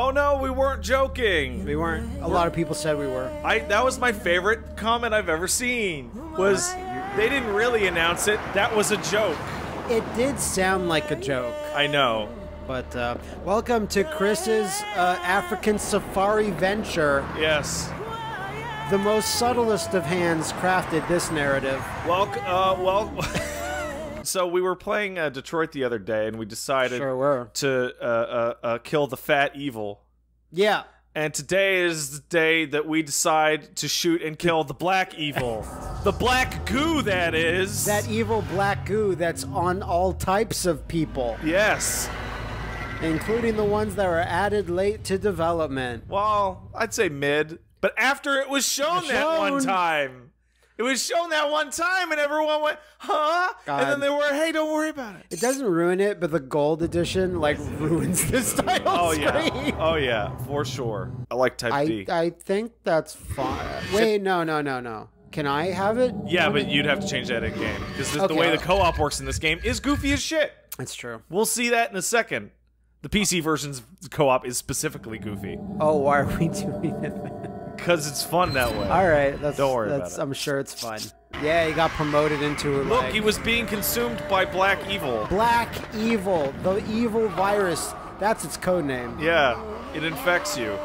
Oh no, we weren't joking. We weren't. A lot of people said we were. I that was my favorite comment I've ever seen. Was they didn't really announce it. That was a joke. It did sound like a joke. I know. But uh, welcome to Chris's uh, African safari venture. Yes. The most subtlest of hands crafted this narrative. Well, uh, well. so we were playing uh, Detroit the other day, and we decided Sure were. to uh, uh, uh, kill the fat evil. Yeah. And today is the day that we decide to shoot and kill the black evil. the black goo, that is. That evil black goo that's on all types of people, Yes. including the ones that were added late to development. Well, I'd say mid. But after it was shown, that one time. It was shown that one time, and everyone went, huh? And then they were, hey, don't worry about it. It doesn't ruin it, but the gold edition like ruins this title Oh, screen. yeah. Oh, yeah, for sure. I like Type I D. I think that's fine. Wait, no, no, no, no. Can I have it? yeah, but you'd have to change that in game. Because the way the co op works in this game is goofy as shit. That's true. We'll see that in a second. The PC version's co op is specifically goofy. Oh, why are we doing it? Because it's fun that way. All right, that's Don't worry about it. I'm sure it's fun. Yeah, he got promoted into Look, like, he was being consumed by Black Evil. Black Evil, the evil virus. That's its code name. Yeah, it infects you.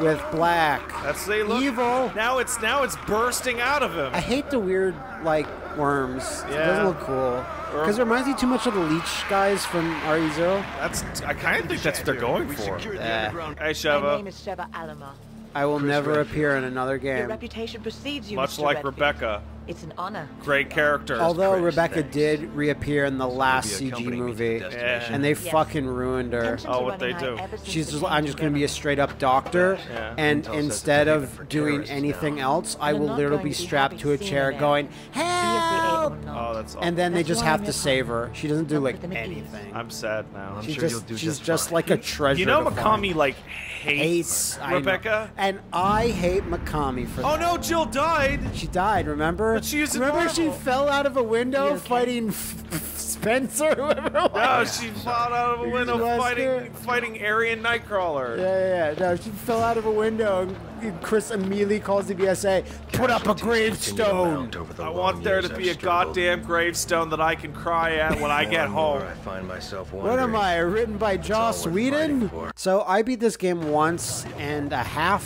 With black. That's they look Evil. Now it's now it's bursting out of him. I hate the weird like worms. It Yeah. doesn't look cool. Because it reminds me too much of the leech guys from RE0. That's I kind of think that's what they're going for. Eh. Hey My name is Sheva Alomar. I will never appear in another game. Your game. reputation precedes you, much Mr. like Redfield. Rebecca, It's an honor. great character. Although Chris, Rebecca thanks. did reappear in the last CG accompanying me to the movie, destination. and they Yes. fucking ruined her. Tensions Oh, what they do? high ever since She's just, I'm just gonna be a straight up doctor, Yeah. and instead of doing anything now. else, I You're will literally be strapped to a chair them. going, Be as they help! ate or not. Oh, that's awful. And then they just have to save her. She doesn't do like with the Mickey's. anything. I'm sad now. I'm She's sure just, you'll do she's just just like a treasure. You know to find. Mikami like hates, hates I know. Rebecca. and I hate Mikami for Oh that. no, Jill died. She died, remember? But she is remember she fell out of a window okay? fighting Spencer, whoever it was. No, she fell out of a window Lester. fighting fighting Aryan Nightcrawler. Yeah, yeah, yeah. No, she fell out of a window, and Chris immediately calls the BSA. Put up a gravestone. I want there to be a goddamn gravestone that I can cry at when I get home. I find myself What am I? Written by Joss all worth fighting Whedon? So I beat this game once and a half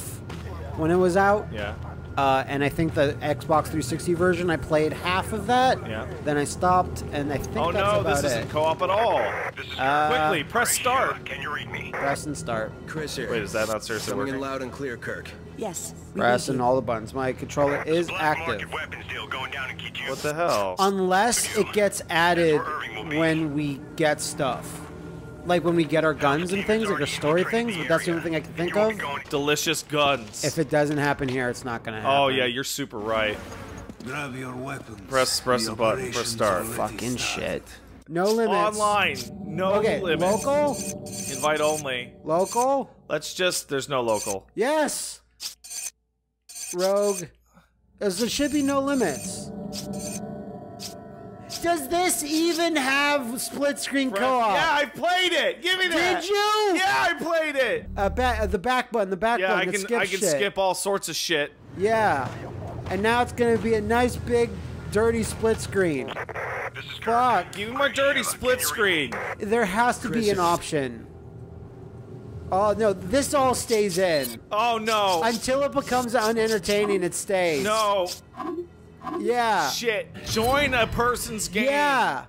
when it was out. Yeah. Uh, and I think the Xbox 360 version, I played half of that. Yeah. Then I stopped, and I think Oh that's no, about this isn't co-op at all. Uh, Quickly, press start. Can you read me? Press and start. Chris here. Wait, is that not seriously Coming in working? loud and clear, Kirk. Yes. we Press and all the buttons. My controller is Black active. market weapons deal going down in What the hell? Unless it gets added when we get stuff. Like when we get our guns and things, like our story things, but that's the only thing I can think of. Delicious guns. If it doesn't happen here, it's not gonna oh, happen. oh yeah, you're super right. Grab your weapons. Press- press the button. Press operation's start. Fucking shit. No limits. Online, no Okay, limits. local? Invite only. Local? Let's just. There's no local. Yes. Rogue. There's- There should be no limits. Does this even have split screen co-op? Yeah, I played it. Give me that. Did you? Yeah, I played it. Uh, ba- uh, the back button, the back Yeah, button I can. skips I can shit. skip all sorts of shit. Yeah. And now it's gonna be a nice big dirty split screen. Fuck. Give me my dirty split screen. There has to be an option. Oh no, this all stays in. Oh no. Until it becomes unentertaining, it stays. no. Yeah. Shit. Join a person's game. Yeah.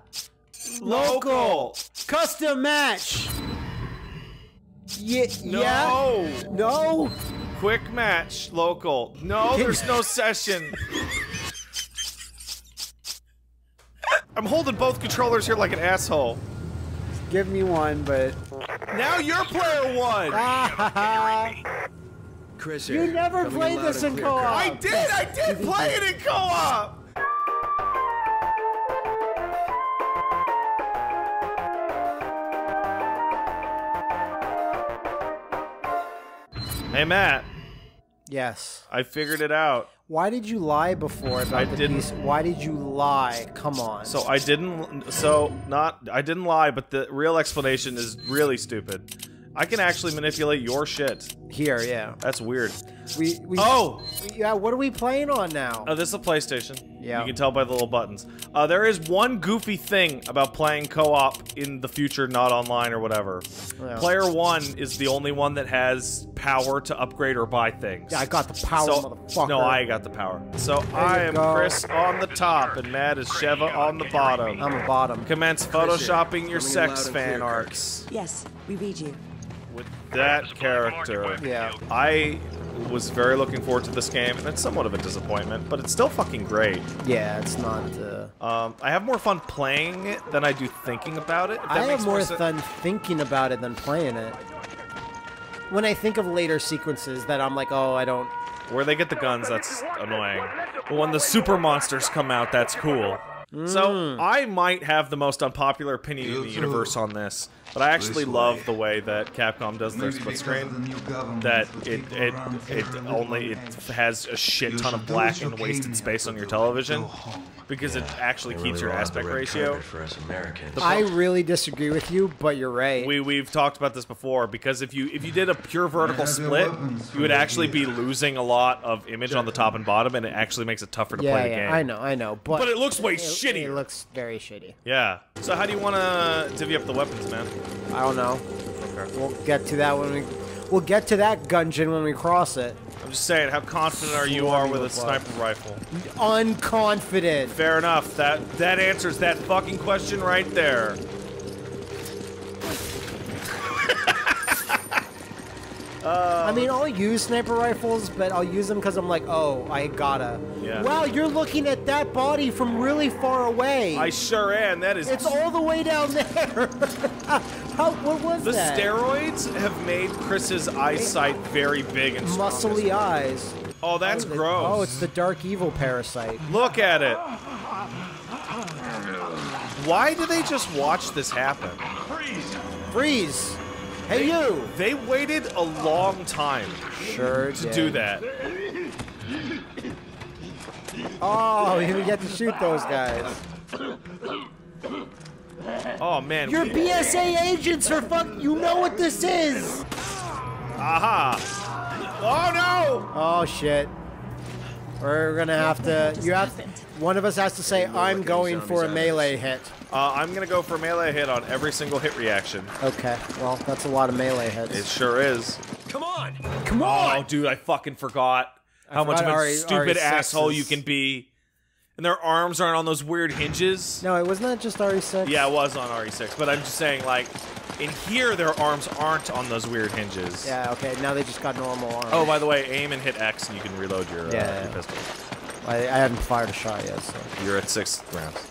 Local. Custom match. Yeah. No. Yeah. No. Quick match. Local. No, there's no session. I'm holding both controllers here like an asshole. Give me one, but. Now you're player one. Chris You never Coming played this in co-op. I did. I did play it in co-op. Hey Matt, yes. I figured it out. Why did you lie before about I the didn't- piece? Why did you lie? Come on. So I didn't. So not. I didn't lie, but the real explanation is really stupid. I can actually manipulate your shit. Here, yeah. That's weird. We, we Oh! yeah. What are we playing on now? Oh, this is a PlayStation. Yeah. You can tell by the little buttons. Uh, there is one goofy thing about playing co-op in the future, not online or whatever. Yeah. Player one is the only one that has power to upgrade or buy things. Yeah, I got the power, so, motherfucker. No, I got the power. So I am go. Chris on the top, and Matt is Sheva on the bottom. I'm a bottom. Commence photoshopping your sex fan clear, arcs Yes, we read you. With that character. Yeah. I was very looking forward to this game, and it's somewhat of a disappointment, but it's still fucking great. Yeah, it's not. Uh, Um, I have more fun playing it than I do thinking about it. that I have makes more fun thinking about it than playing it. When I think of later sequences that I'm like, oh, I don't. Where they get the guns, that's annoying. But when the super monsters come out, that's cool. Mm. So I might have the most unpopular opinion in the universe on this, but I actually This love way. the way that Capcom does their Maybe split screen. the new government That is it it it only it has a shit ton of black and wasted space on your television Go home. because it actually keeps really your aspect ratio. carpet for us Americans. I really disagree with you, but you're right. We we've talked about this before because if you if you did a pure vertical split, you would actually be losing a lot of image on the top and bottom, and it actually makes it tougher to yeah, play the yeah, game. I know, I know, but But it looks way it, shittier. It looks very shitty. Yeah. So how do you want to divvy up the weapons, man? I don't know. We'll get to that when we. We'll get to that gungeon when we cross it. I'm just saying, how confident are you are with a sniper rifle? Unconfident. Fair enough. That that answers that fucking question right there. I mean, um, I'll use sniper rifles, but I'll use them because I'm like, oh, I gotta. Yeah. Wow, you're looking at that body from really far away. I sure am. That is. It's all the way down there. How? What was the that? The steroids have made Chris's eyesight very big and. Muscly eyes. Oh, that's Oh, gross. Oh, it's the dark evil parasite. Look at it. Why do they just watch this happen? Freeze! Freeze. Hey, you. They waited a long time Sure to do that. Oh, you get to shoot those guys. Oh man. Your BSA agents are fuck. You know what this is. Aha. Oh no. Oh shit. We're gonna have to. You have. One of us has to say, "I'm going for a melee hit." Uh, I'm gonna go for a melee hit on every single hit reaction. Okay. Well, that's a lot of melee hits. It sure is. Come on! Come on! Oh, dude, I fucking forgot how much of a RE stupid RE6 asshole you can be. And their arms aren't on those weird hinges. No, it wasn't that just RE6. Yeah, it was on RE6, but I'm just saying, like, in here, their arms aren't on those weird hinges. Yeah. Okay. Now they just got normal arms. Oh, by the way, aim and hit X, and you can reload your, uh, Yeah. your pistol. I, I haven't fired a shot yet. So. You're at six rounds.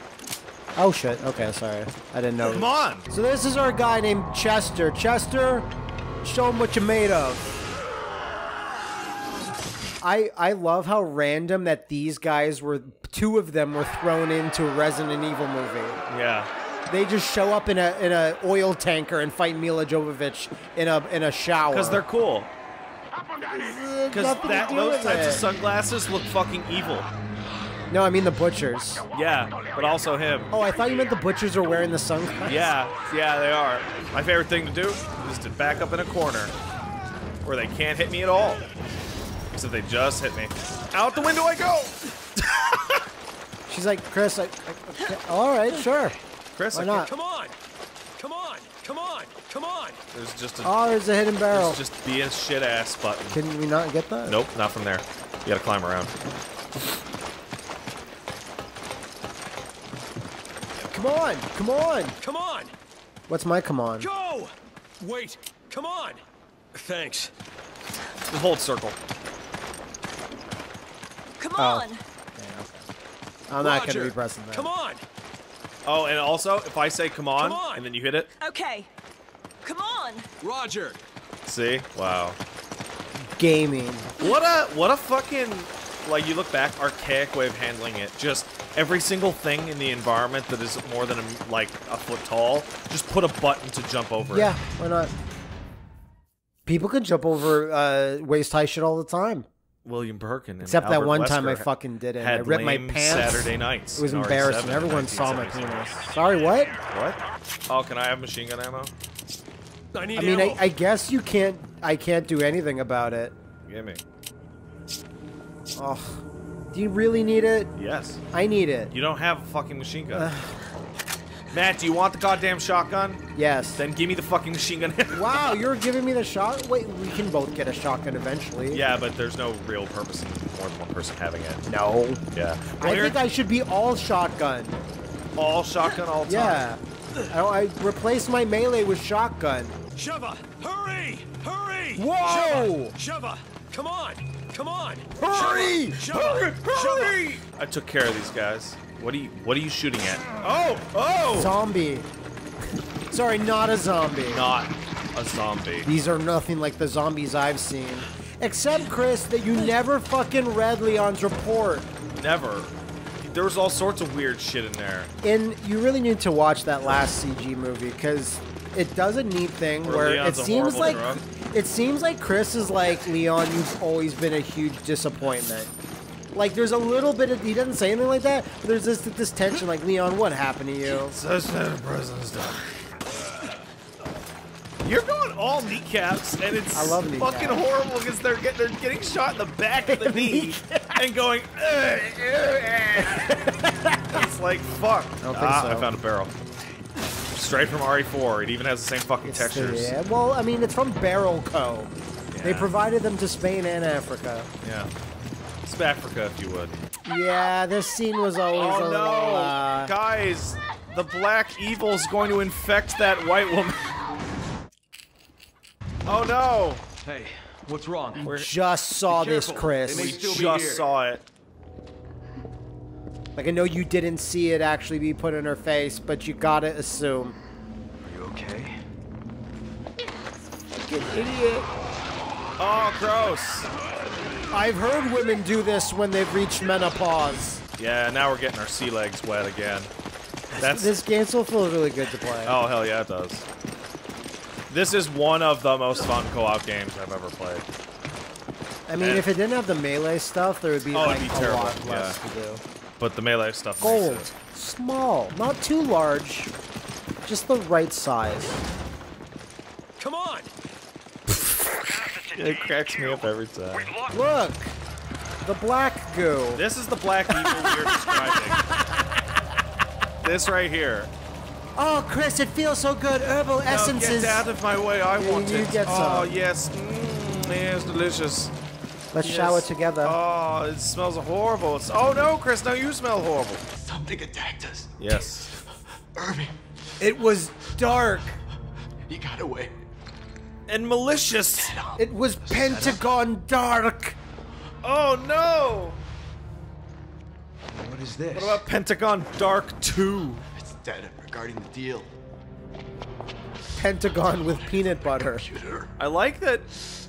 Oh shit. Okay. Sorry. I didn't know. Come on! So this is our guy named Chester. Chester, show him what you're made of. I I love how random that these guys were. Two of them were thrown into a Resident Evil movie. Yeah. They just show up in a in a oil tanker and fight Milla Jovovich in a in a shower. Because they're cool. Because that those with types of sunglasses look fucking evil. No, I mean the butchers. Yeah, but also him. Oh, I thought you meant the butchers are wearing the sunglasses. Yeah, yeah, they are. My favorite thing to do is to back up in a corner where they can't hit me at all. Except they just hit me. Out the window I go! She's like, Chris, I, I, okay, all right, sure. Chris, Why I not? Come on! Come on! Come on! Come on! There's just a Oh, there's a hidden barrel. there's just be a shit ass button. Can we not get that? Nope, not from there. You gotta climb around. Come on, come on. Come on! What's my come on? Go! Wait! Come on! Thanks. Hold circle. Come Oh. on! I'm not gonna be pressing that. Come on! Oh, and also, if I say come on, Come on. and then you hit it, Okay. Come on! Roger! see? Wow. Gaming. What a what a fucking like you look back archaic way of handling it. Just every single thing in the environment that is more than a, like a foot tall, just put a button to jump over. it. Yeah, why not? People can jump over uh, waist high shit all the time. William Birkin. and Except that Albert one time I fucking did it. Had I ripped my pants. Saturday nights. It was embarrassing. Everyone saw my penis. Sorry, what? What? Oh, can I have machine gun ammo? I need I mean, I. I guess you can't. I can't do anything about it. Gimme. Oh, do you really need it? Yes. I need it. You don't have a fucking machine gun. Matt, do you want the goddamn shotgun? Yes. Then give me the fucking machine gun. Wow, you're giving me the shot. Wait, we can both get a shotgun eventually. yeah, but there's no real purpose in more than one person having it. No. Yeah. I think I should be all shotgun. all shotgun all the time. Yeah. I, I replace my melee with shotgun. Sheva, hurry! Hurry! Whoa! Sheva, Sheva, come on! Come on! Hurry! Sheva, Sheva, I took care of these guys. What are you What are you shooting at? Oh! Oh! Zombie. Sorry, not a zombie. Not a zombie. These are nothing like the zombies I've seen. Except, Chris, that you never fucking read Leon's report. Never. There was all sorts of weird shit in there. And you really need to watch that last CG movie because it does a neat thing Where where, Leon's it seems like drug? it seems like Chris is like Leon. You've always been a huge disappointment. Like there's a little bit of he doesn't say anything like that, but there's this this tension. Like Leon, what happened to you? Such a president's You're going all kneecaps, and it's I love fucking horrible because they're get, they're getting shot in the back of the knee and going. "Ugh, ugh, ugh." it's like fuck. I don't think ah, so. I found a barrel. Straight from RE4. It even has the same fucking It's the- textures. yeah, well, I mean, it's from Barrel Co. They provided them to Spain and Africa. Yeah. It's Africa, if you would. Yeah, this scene was always Oh a no, little. Uh, guys! The black evil's going to infect that white woman. oh no! Hey, what's wrong? We're, just saw this. Chris. We just saw it. Like I know you didn't see it actually be put in her face, but you gotta assume. Are you okay? Fucking idiot. Oh, gross. I've heard women do this when they've reached menopause. Yeah, now we're getting our sea legs wet again. That's This game still feels really good to play. oh hell yeah, it does. This is one of the most fun co-op games I've ever played. I mean, and- if it didn't have the melee stuff, there would be Oh, it'd like be a terrible, lot less yeah. to do. But the melee stuff. makes Gold, it- small, not too large, just the right size. come on! It cracks me up every time. Look, the black goo. This is the black evil we're describing. this right here. Oh, Chris, it feels so good. Herbal No, essences. get out of my way. I want you it. get oh some. yes, mm, yes, delicious. Let's Yes. shower together. Oh, it smells horrible. It's, oh no, Chris, now you smell horrible. Something attacked us. Yes. Irving, It was dark. he got away. And malicious. It was Pentagon dark. Oh no. What is this? What about Pentagon Dark 2? It's dead regarding the deal. Pentagon with peanut butter. Computer. I like that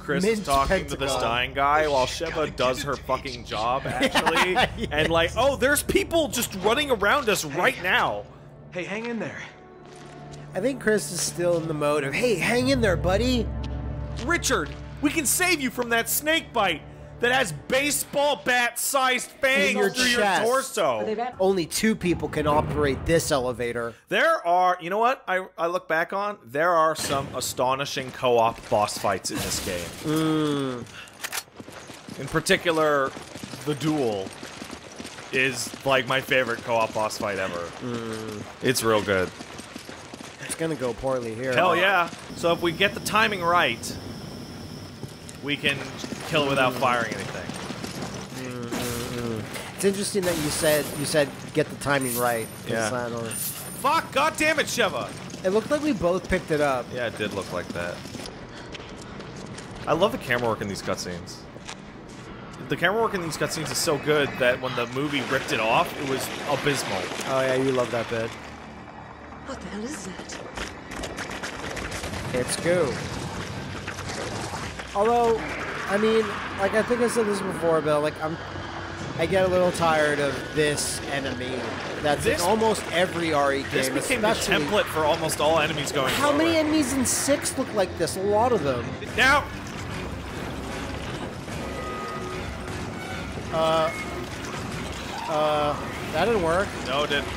Chris Mint is talking to this dying guy while Sheva does her fucking job, actually. And like, oh, there's people just running around us right now. Hey, hang in there. I think Chris is still in the mode of, hey, hang in there, buddy. Richard, we can save you from that snake bite that has baseball bat sized fangs your through chest. your torso. Only two people can operate this elevator. There are, you know what? I, I look back on. There are some astonishing co-op boss fights in this game. Hmm. In particular, the duel is like my favorite co-op boss fight ever. Hmm. It's real good. It's gonna go poorly here. Hell yeah! So if we get the timing right, we can kill it without firing anything. Mm-hmm. It's interesting that you said you said get the timing right. Yeah. I don't- Fuck! God damn it, Sheva! It looked like we both picked it up. Yeah, it did look like that. I love the camera work in these cutscenes. The camera work in these cutscenes is so good that when the movie ripped it off, it was abysmal. Oh yeah, you love that bit. What the hell is that? It's goo. Although, I mean, like I think I said this before, Bill. Like I'm, I get a little tired of this enemy. That's This- in almost every RE game. This became the template for almost all enemies going How forward. many enemies in six look like this? A lot of them. Now, Uh. Uh. That didn't work. no, it didn't.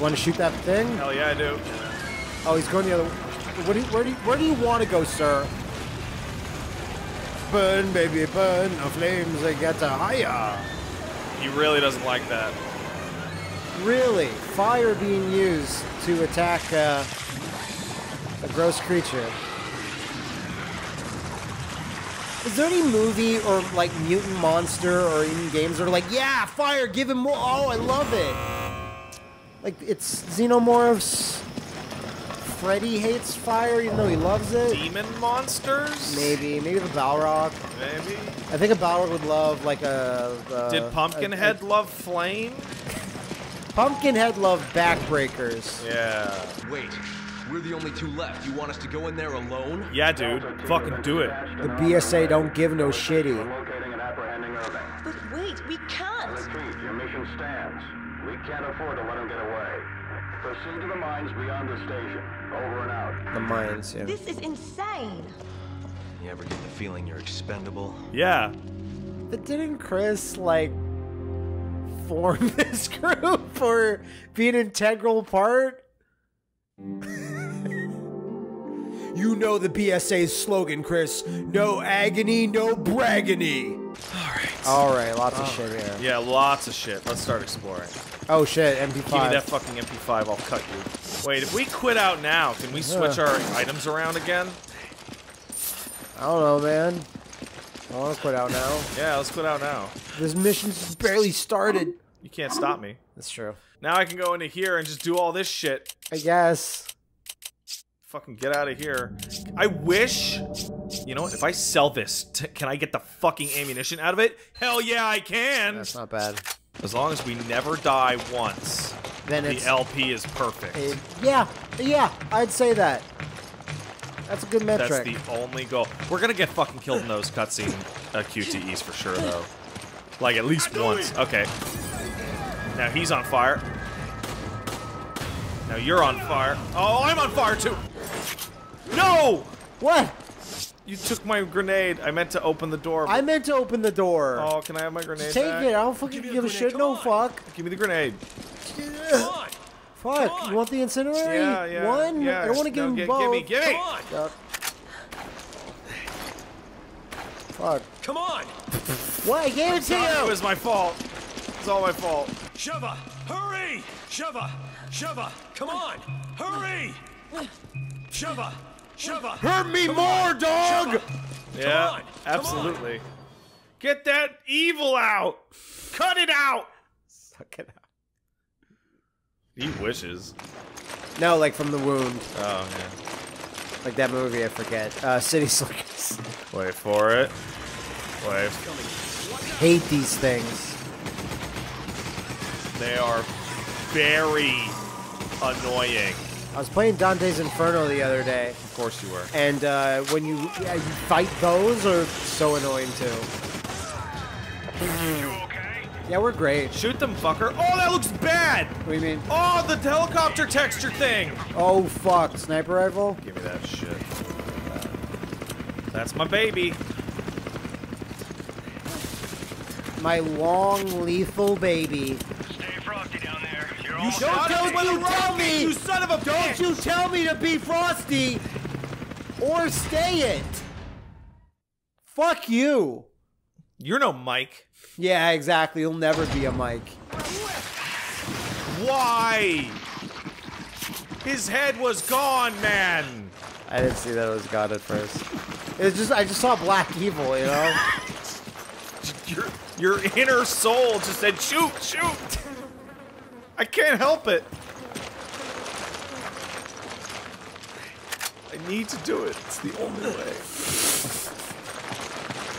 Want to shoot that thing? Hell yeah, I do. Oh, he's going the other. What do you, where do you, where do you want to go, sir? Burn, baby, burn. The flames they get higher. He really doesn't like that. Really, fire being used to attack uh, a gross creature. Is there any movie or like mutant monster or even games that are like, yeah, fire, give him more? Oh, I love it. Like it's Xenomorphs. Freddy hates fire even though he loves it. Demon monsters? Maybe, maybe the Balrog. Maybe. I think a Balrog would love like a. a Did Pumpkinhead a- love flame? Pumpkinhead love backbreakers. Yeah. Wait, we're the only two left. You want us to go in there alone? Yeah, dude. Fucking do it. The BSA don't give no shitty. Locating and apprehending Irving. But wait, we can't. Repeat, your mission stands. We can't afford to let him get away. Proceed to the mines beyond the station. Over and out. The mines, yeah. This is insane. You ever get the feeling you're expendable? Yeah. But didn't Chris like form this group for be an integral part? you know the BSA's slogan, Chris. No agony, no braggony. Alright. Alright, lots of shit here. Yeah, lots of shit. Let's start exploring. Oh shit, MP5. Give me that fucking MP5, I'll cut you. Wait, if we quit out now, can we switch Yeah. our items around again? I don't know, man. I want to quit out now. Yeah, let's quit out now. This mission's just barely started. You can't stop me. That's true. Now I can go into here and just do all this shit. I guess. Fucking get out of here. I wish... You know what? If I sell this, t can I get the fucking ammunition out of it? Hell yeah, I can! That's not bad. As long as we never die once, Then the it's LP is perfect. Eh, yeah, yeah, I'd say that. That's a good metric. That's the only goal. We're gonna get fucking killed in those cutscene uh, QTEs for sure, though. Like at least once. Okay. Now he's on fire. Now you're on fire. Oh, I'm on fire too. No! What? You took my grenade. I meant to open the door. I meant to open the door. Oh, can I have my grenade Take back? it. I don't fucking give a shit. No fuck. Give me the grenade. Come on! Fuck. You want the incendiary? Yeah, yeah. One? Yeah. I don't want to give No, him gi- both. Give me, give me. Come on! Yup. Fuck. Come on! What? I gave it to Sorry, It was my fault. It's all my fault. Sheva! Hurry! Sheva! Sheva! Come on! Hurry! Sheva! Sheva! Hurt me Come more, on. dog. Sheva. Yeah, on, come absolutely. Get that evil out. Cut it out. Suck it out. He wishes. No, like from the wound. Oh yeah. Like that movie, I forget. Uh, City Slickers. Wait for it. Wait. Hate these things. They are very annoying. I was playing Dante's Inferno the other day, Of course you were. and uh, when you, yeah, you fight those, are so annoying too. Okay? Yeah, we're great. Shoot them, fucker. Oh, that looks bad. What do you mean? Oh, the helicopter texture thing. Oh fuck, sniper rifle. Give me that shit. That's my baby. My long lethal baby. Stay frosty down there. You're You shot don't you tell me! You son of a Don't bitch. you tell me to be frosty, or stay it. Fuck you. You're no Mike. Yeah, exactly. You'll never be a Mike. Why? His head was gone, man. I didn't see that it was God at first. It just I just saw Black Evil, you know. Your your inner soul just said shoot, shoot. I can't help it. I need to do it. It's the only way.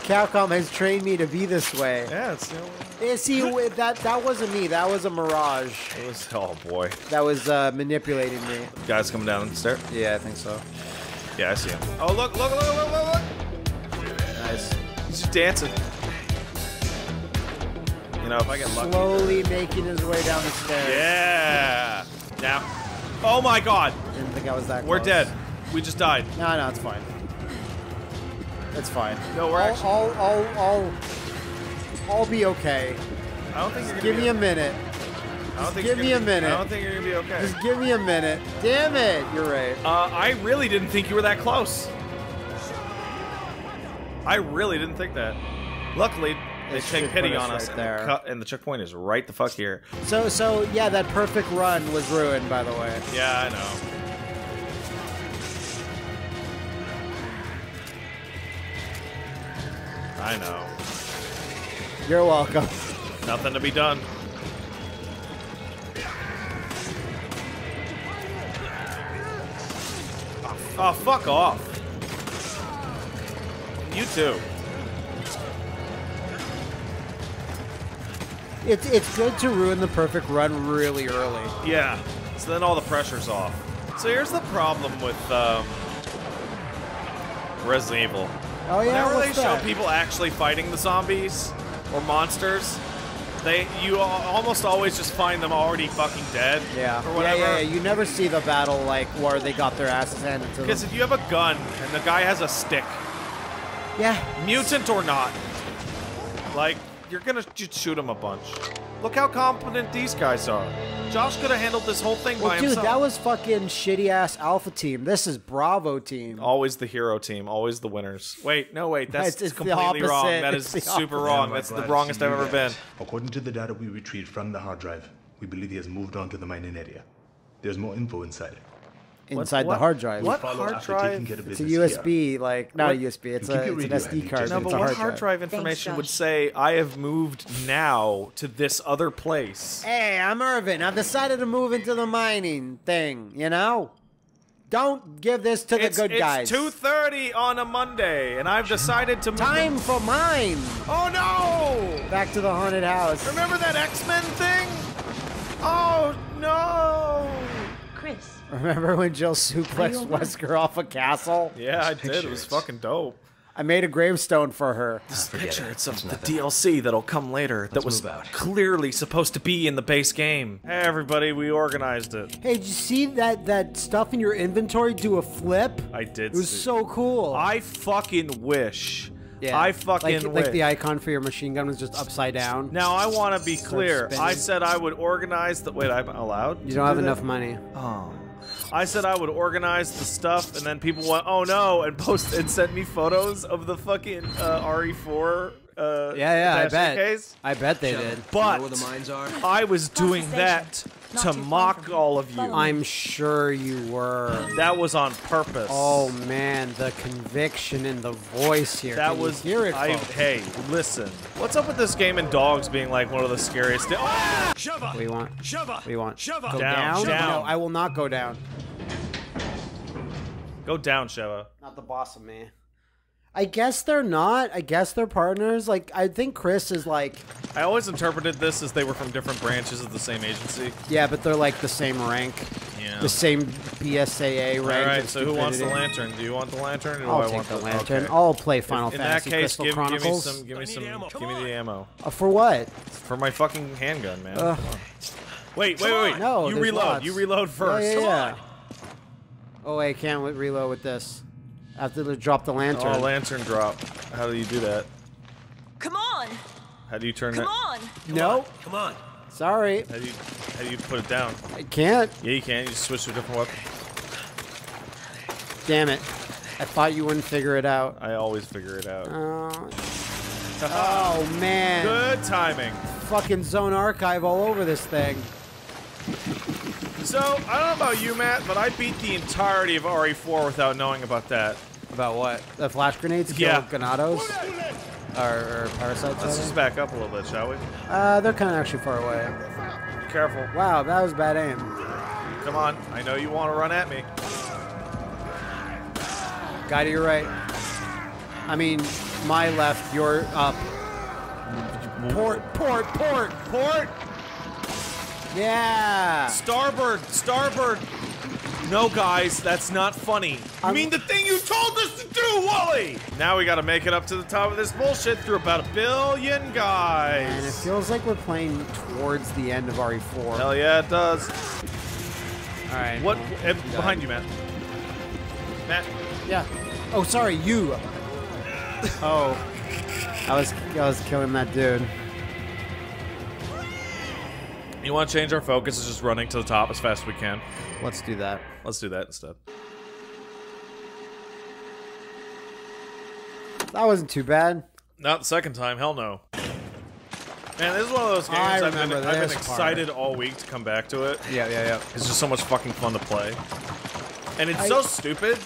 Capcom has trained me to be this way. Yeah, it's the only way. Yeah, see, that that wasn't me. That was a mirage. It was oh boy. That was uh, manipulating me. Guys coming down the stair. Yeah, I think so. Yeah, I see him. Oh look, look, look, look, look, look. Nice. He's just dancing. You know, if I get lucky. Slowly making his way down the stairs. Yeah. Now. Oh my god. Didn't think I was that. We're dead. We just died. No, no, it's fine. It's fine. No, we're I'll, actually- I'll, I'll, I'll, I'll be okay. I don't think you're gonna Give me a minute. I don't think give me a be- minute. I don't think you're gonna be okay. Just give me a minute. Damn it. You're right. Uh, I really didn't think you were that close. I really didn't think that. Luckily, they take pity on us, right and, there. the cut, and the checkpoint is right the fuck here. So, so yeah, that perfect run was ruined, by the way. Yeah, I know. I know. You're welcome. Nothing to be done. Oh, fuck off. You too. It's it's good to ruin the perfect run really early. Yeah. So then all the pressure's off. So here's the problem with um, Resident Evil. Oh yeah, Whenever they show that? people actually fighting the zombies or monsters, they you almost always just find them already fucking dead. Yeah. Or yeah, whatever. yeah, yeah. You never see the battle like where they got their asses handed to them. Because if you have a gun and the guy has a stick, Yeah. mutant or not, like you're gonna just shoot him a bunch. Look how competent these guys are. Josh could have handled this whole thing Well, by dude, himself. that was fucking shitty ass Alpha Team. This is Bravo Team. Always the hero team, always the winners. Wait, no, wait, that's It's- it's completely wrong. That is It's super opposite. wrong. That's the wrongest I've you ever been. According to the data we retrieved from the hard drive, we believe he has moved on to the mining area. There's more info inside. Inside what- the hard drive. what hard drive? taking care of It's a business USB, like not What? a USB. It's a keep your it's an SD card. just No, in it's but a what hard, hard drive. drive information would say I have moved now to this other place? Hey, I'm Irving. I've decided to move into the mining thing. You know, don't give this to the It's, good it's guys. 2.30 on a Monday, and I've decided to Time for mine. Oh no! Back to the haunted house. Remember that X-Men thing? Oh no! Chris, Remember when Jill suplexed Wesker off a castle? Yeah, I did. It was fucking dope. I made a gravestone for her. This picture, it's of the DLC that'll come later that was move out. clearly supposed to be in the base game. Hey, everybody, we organized it. Hey, did you see that that stuff in your inventory do a flip? I did. It was see- so cool. I fucking wish. yeah. I fucking like, wish. like the icon for your machine gun was just upside down. now I want to be clear. I said I would organize the. Wait, I'm allowed. You don't have that? enough money. Oh. I said I would organize the stuff, and then people went, "Oh no!" and post and sent me photos of the fucking uh, RE4. Uh, Yeah, yeah, I bet. Case. I bet they did. But You know But where the mines are? I was doing that to mock all of you. I'm sure you were. That was on purpose. Oh man, the conviction in the voice here. That Can you was. hear it. I, folks? hey, listen. What's up with this game and dogs being like one of the scariest? Di- oh! Shove What do you want? Shove What do you want? Shove Go Down, down? down. No, I will not go down. Go down, Sheva. Not the boss of me. I guess they're not. I guess they're partners. Like I think Chris is like, I always interpreted this as they were from different branches of the same agency. yeah, but they're like the same rank, Yeah. the same BSAA rank. All right. So who wants the lantern? Do you want the lantern? Or I'll I take want the lantern. okay. I'll play Final In Fantasy that case, Crystal give, give me some. Give me some. ammo. Give me the ammo Uh, for what? for my fucking handgun, man. Ugh. Come on. Wait, wait, wait. No, you reload. lots. You reload Yeah, first. yeah, Come yeah. on. Oh, wait, I can't reload with this. I they to drop the lantern. Oh, lantern drop. How do you do that? Come on! How do you turn it? Come that? on! no, Come on. sorry, How do you how do you put it down? I can't. Yeah, you can. You just switch to a different weapon. Damn it! I thought you wouldn't figure it out. I always figure it out. Oh, oh man! Good timing. Fucking zone archive all over this thing. So I don't know about you, Matt, but I beat the entirety of RE4 without knowing about that. About what? The flash grenades kill Yeah. Ganados? Or, or parasites? Let's just back up a little bit, shall we? Uh, they're kind of actually far away. Be careful. Wow, that was bad aim. Come on. I know you want to run at me. Guy to your right. I mean, my left, your up. Port, port, port, port! Yeah! Starboard, starboard. No, guys, that's not funny. I I'm- mean the thing you told us to do, Wally. Now we got to make it up to the top of this bullshit through about a billion guys. And it feels like we're playing towards the end of RE4. Hell yeah, it does. Alright. What? well, eh, behind you, Matt. Matt. Yeah. Oh, sorry, you. oh. I was I was killing that dude. You want to change our focus? Is just running to the top as fast as we can. Let's do that. Let's do that instead. That wasn't too bad. Not the second time. Hell no. Man, this is one of those games I I've been, I've been this part. excited all week to come back to it. Yeah, yeah, yeah. It's just so much fucking fun to play. And it's I- so stupid.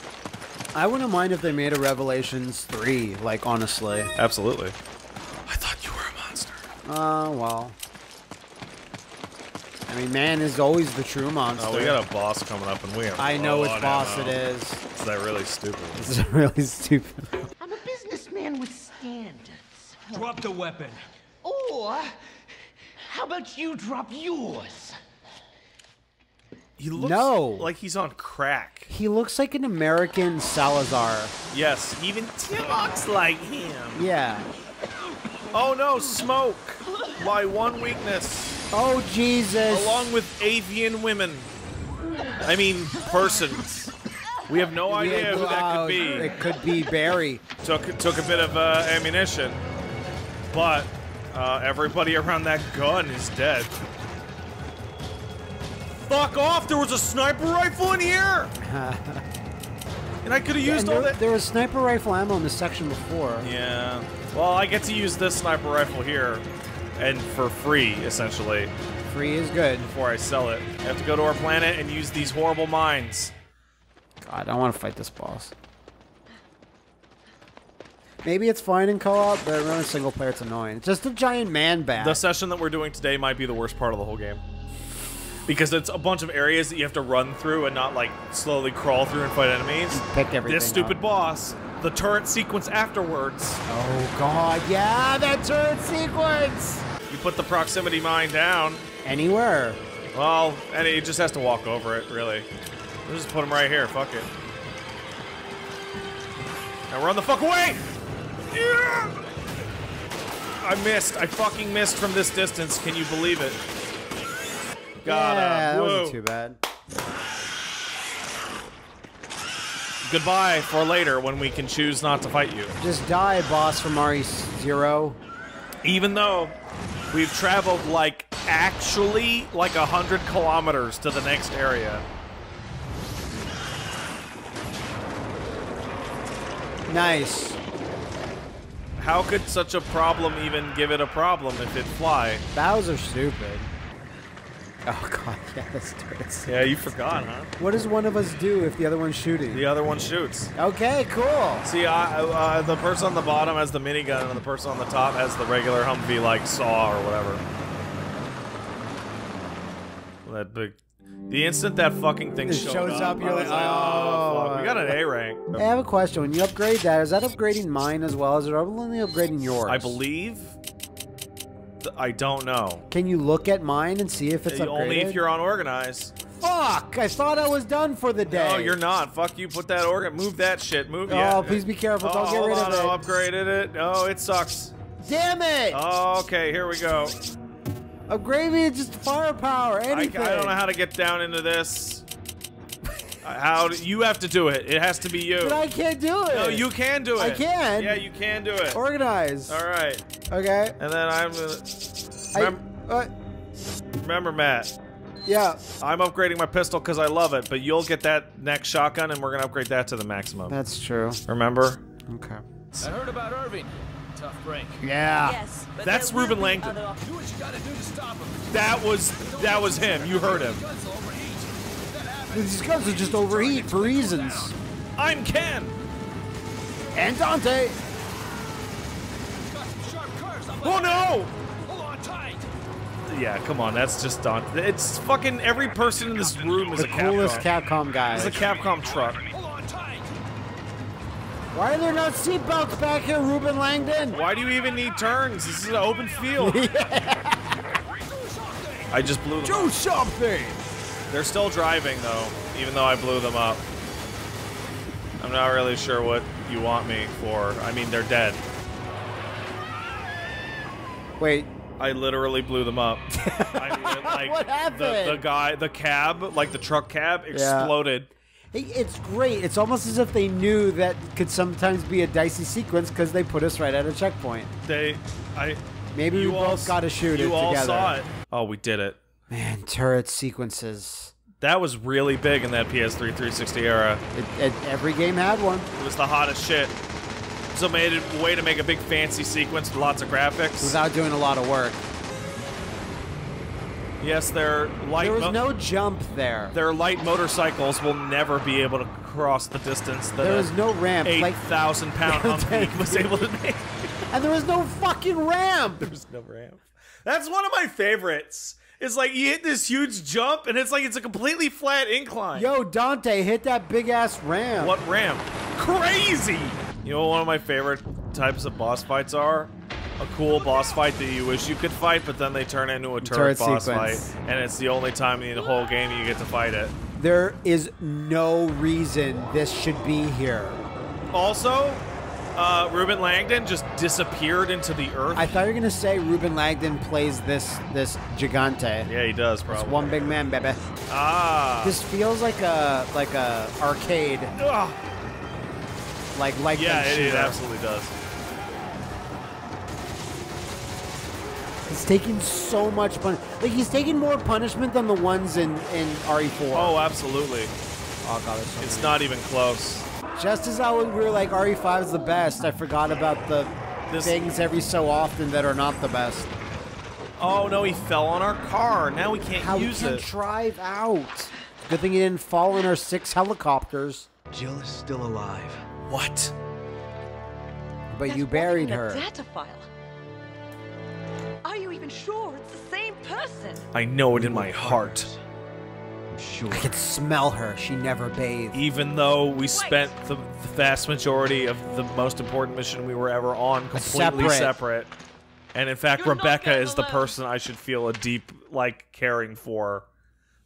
I wouldn't mind if they made a Revelations 3, like, honestly. Absolutely. I thought you were a monster. Uh, well. I mean, man is always the true monster. Oh, we got a boss coming up, and we are. I know low which boss ammo. it is. Is that really stupid? This is really stupid. I'm a businessman with standards. Drop the weapon. Or, how about you drop yours? He looks No. like he's on crack. He looks like an American Salazar. Yes, even looks like him. Yeah. Oh no, smoke! My one weakness. Oh, Jesus. Along with avian women. I mean, persons. We have no idea who that could be. It could be Barry. Took took a bit of uh, ammunition, but uh, everybody around that gun is dead. Fuck off! There was a sniper rifle in here, and I could have used And all there, that. there was sniper rifle ammo in this section before. Yeah. Well, I get to use this sniper rifle here, and for free, essentially, Free is good. before I sell it. I have to go to our planet and use these horrible mines. God, I don't want to fight this boss. Maybe it's fine in co-op, but running single player, it's annoying. It's just a giant man bat. The session that we're doing today might be the worst part of the whole game. Because it's a bunch of areas that you have to run through and not like slowly crawl through and fight enemies. Pick everything This stupid up. boss, the turret sequence afterwards. Oh god, yeah, that turret sequence! You put the proximity mine down. Anywhere. Well, and he just has to walk over it, really. We'll just put him right here. Fuck it. Now run the fuck away! Yeah! I missed. I fucking missed from this distance. Can you believe it? Got yeah, that wasn't too bad. Goodbye for later when we can choose not to fight you. Just die, boss from RE0. Even though we've traveled like actually like a hundred kilometers to the next area. Nice. How could such a problem even give it a problem if it fly? Bowser stupid. Oh god, yeah, that's turrets. Yeah, you forgot, huh? What does one of us do if the other one's shooting? The other one shoots. Okay, cool. See, I, uh, the person on the bottom has the minigun, and the person on the top has the regular Humvee, like saw or whatever. That big. The instant that fucking thing It showed shows up, you're I like, was oh, fuck. we got an "Oh." A rank. I have a question. When you upgrade that, is that upgrading mine as well? Is it only upgrading yours? I believe. I don't know. Can you look at mine and see if it's upgraded? Only if you're on organize. Fuck! I thought I was done for the day. No, you're not. Fuck you. Put that organ. Move that shit. Move. Oh, yeah. please be careful. Don't Oh, get rid on. of it. I upgraded it. Oh, it sucks. Damn it! Oh, okay. Here we go. Upgrade me just firepower. I, I don't know how to get down into this. Uh, how do, you have to do it? It has to be you. But I can't do it. No, you can do it. I can. Yeah, you can do it. Organize. All right. Okay. And then I'm gonna. I, Remember, uh, remember, Matt. yeah. I'm upgrading my pistol because I love it, but you'll get that next shotgun, and we're gonna upgrade that to the maximum. That's true. Remember? Okay. I heard about Irving. Tough break. Yeah. Yes, but That's there Reuben be Langdon. Do what you gotta do to stop him. That was that was him. You heard him. These guns are just overheat for reasons. I'm Ken. And Dante. got some sharp curves up Oh no! Hold on tight. Yeah, come on. That's just done. It's fucking every person in this room is The a coolest Capcom. Capcom guy. It's a Capcom truck. Hold on tight. Why are there not seatbelts back here, Reuben Langdon? Why do you even need turns? This is an open field. I just blew them. Do something. They're still driving though, even though I blew them up. I'm not really sure what you want me for. I mean, they're dead. Wait. I literally blew them up. I mean, like, What The, happened? the guy, the cab, like the truck cab, exploded. Hey, It's great. It's almost as if they knew that could sometimes be a dicey sequence because they put us right at a checkpoint. They, I. Maybe we all both got to shoot you it all together. saw it. Oh, we did it. Man, turret sequences. That was really big in that PS3 360 era. It, it, every game had one. It was the hottest shit. So made it a way to make a big fancy sequence with lots of graphics. Without doing a lot of work. yes, their light. There was no jump there. Their light motorcycles will never be able to cross the distance that There was no ramp. eight Like, thousand pound Humvee was able to make. and there was no fucking ramp. There's no ramp. That's one of my favorites. It's like you hit this huge jump, and it's like it's a completely flat incline. Yo, Dante, hit that big ass ramp. What ramp? Crazy! You know what one of my favorite types of boss fights are? A cool boss fight that you wish you could fight, but then they turn into a turret, Turret boss sequence. fight, and it's the only time in the whole game you get to fight it. There is no reason this should be here. Also, uh, Reuben Langdon just disappeared into the earth. I thought you were gonna say Reuben Langdon plays this this gigante. yeah, he does, It's probably. one big man, baby. Ah. This feels like a like a arcade, Ugh. like like Yeah, it, it absolutely does. He's taking so much pun. Like he's taking more punishment than the ones in in RE4. Oh, absolutely. Oh god, so It's many. not even close. Just as I we were like RE5 is the best, I forgot about the This- things every so often that are not the best. Oh no, he fell on our car. Now we can't How we use can it. drive out. Good thing he didn't fall in our six helicopters. Jill is still alive. what? But There's you buried in the her. Data file. Are you even sure it's the same person? I know it in my heart. I'm sure. I could smell her. She never bathed. Even though we spent the, the vast majority of the most important mission we were ever on completely Separate. separate. And in fact, You're Rebecca is the alone. person I should feel a deep, like, caring for.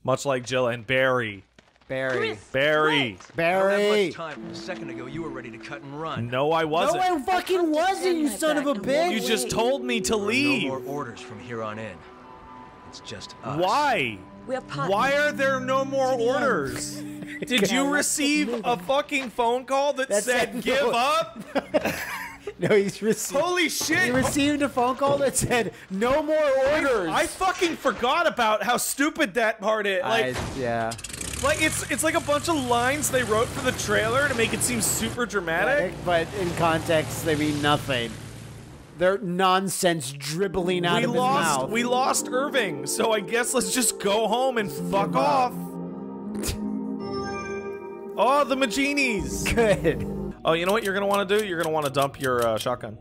Much like Jill and Barry. Barry. Chris, Barry. I Barry. time. A second ago, you were ready to cut and run. No, I wasn't. No, I fucking wasn't, you son of a bitch. you just told me to leave. No more orders from here on in. It's just us. Why? We're partners. Why are there no more the orders? Did you receive a fucking phone call that, That said said give up? No, he's received. Holy shit! He received a phone call that said no more orders. I fucking forgot about how stupid that part is. Like, I- yeah. like it's it's like a bunch of lines they wrote for the trailer to make it seem super dramatic. But in context, they mean nothing. They're nonsense dribbling out we of his lost mouth. we lost Irving, so I guess let's just go home and fuck off. Oh, the Majinis. Good. Oh, you know what you're gonna want to do? You're gonna want to dump your uh, shotgun.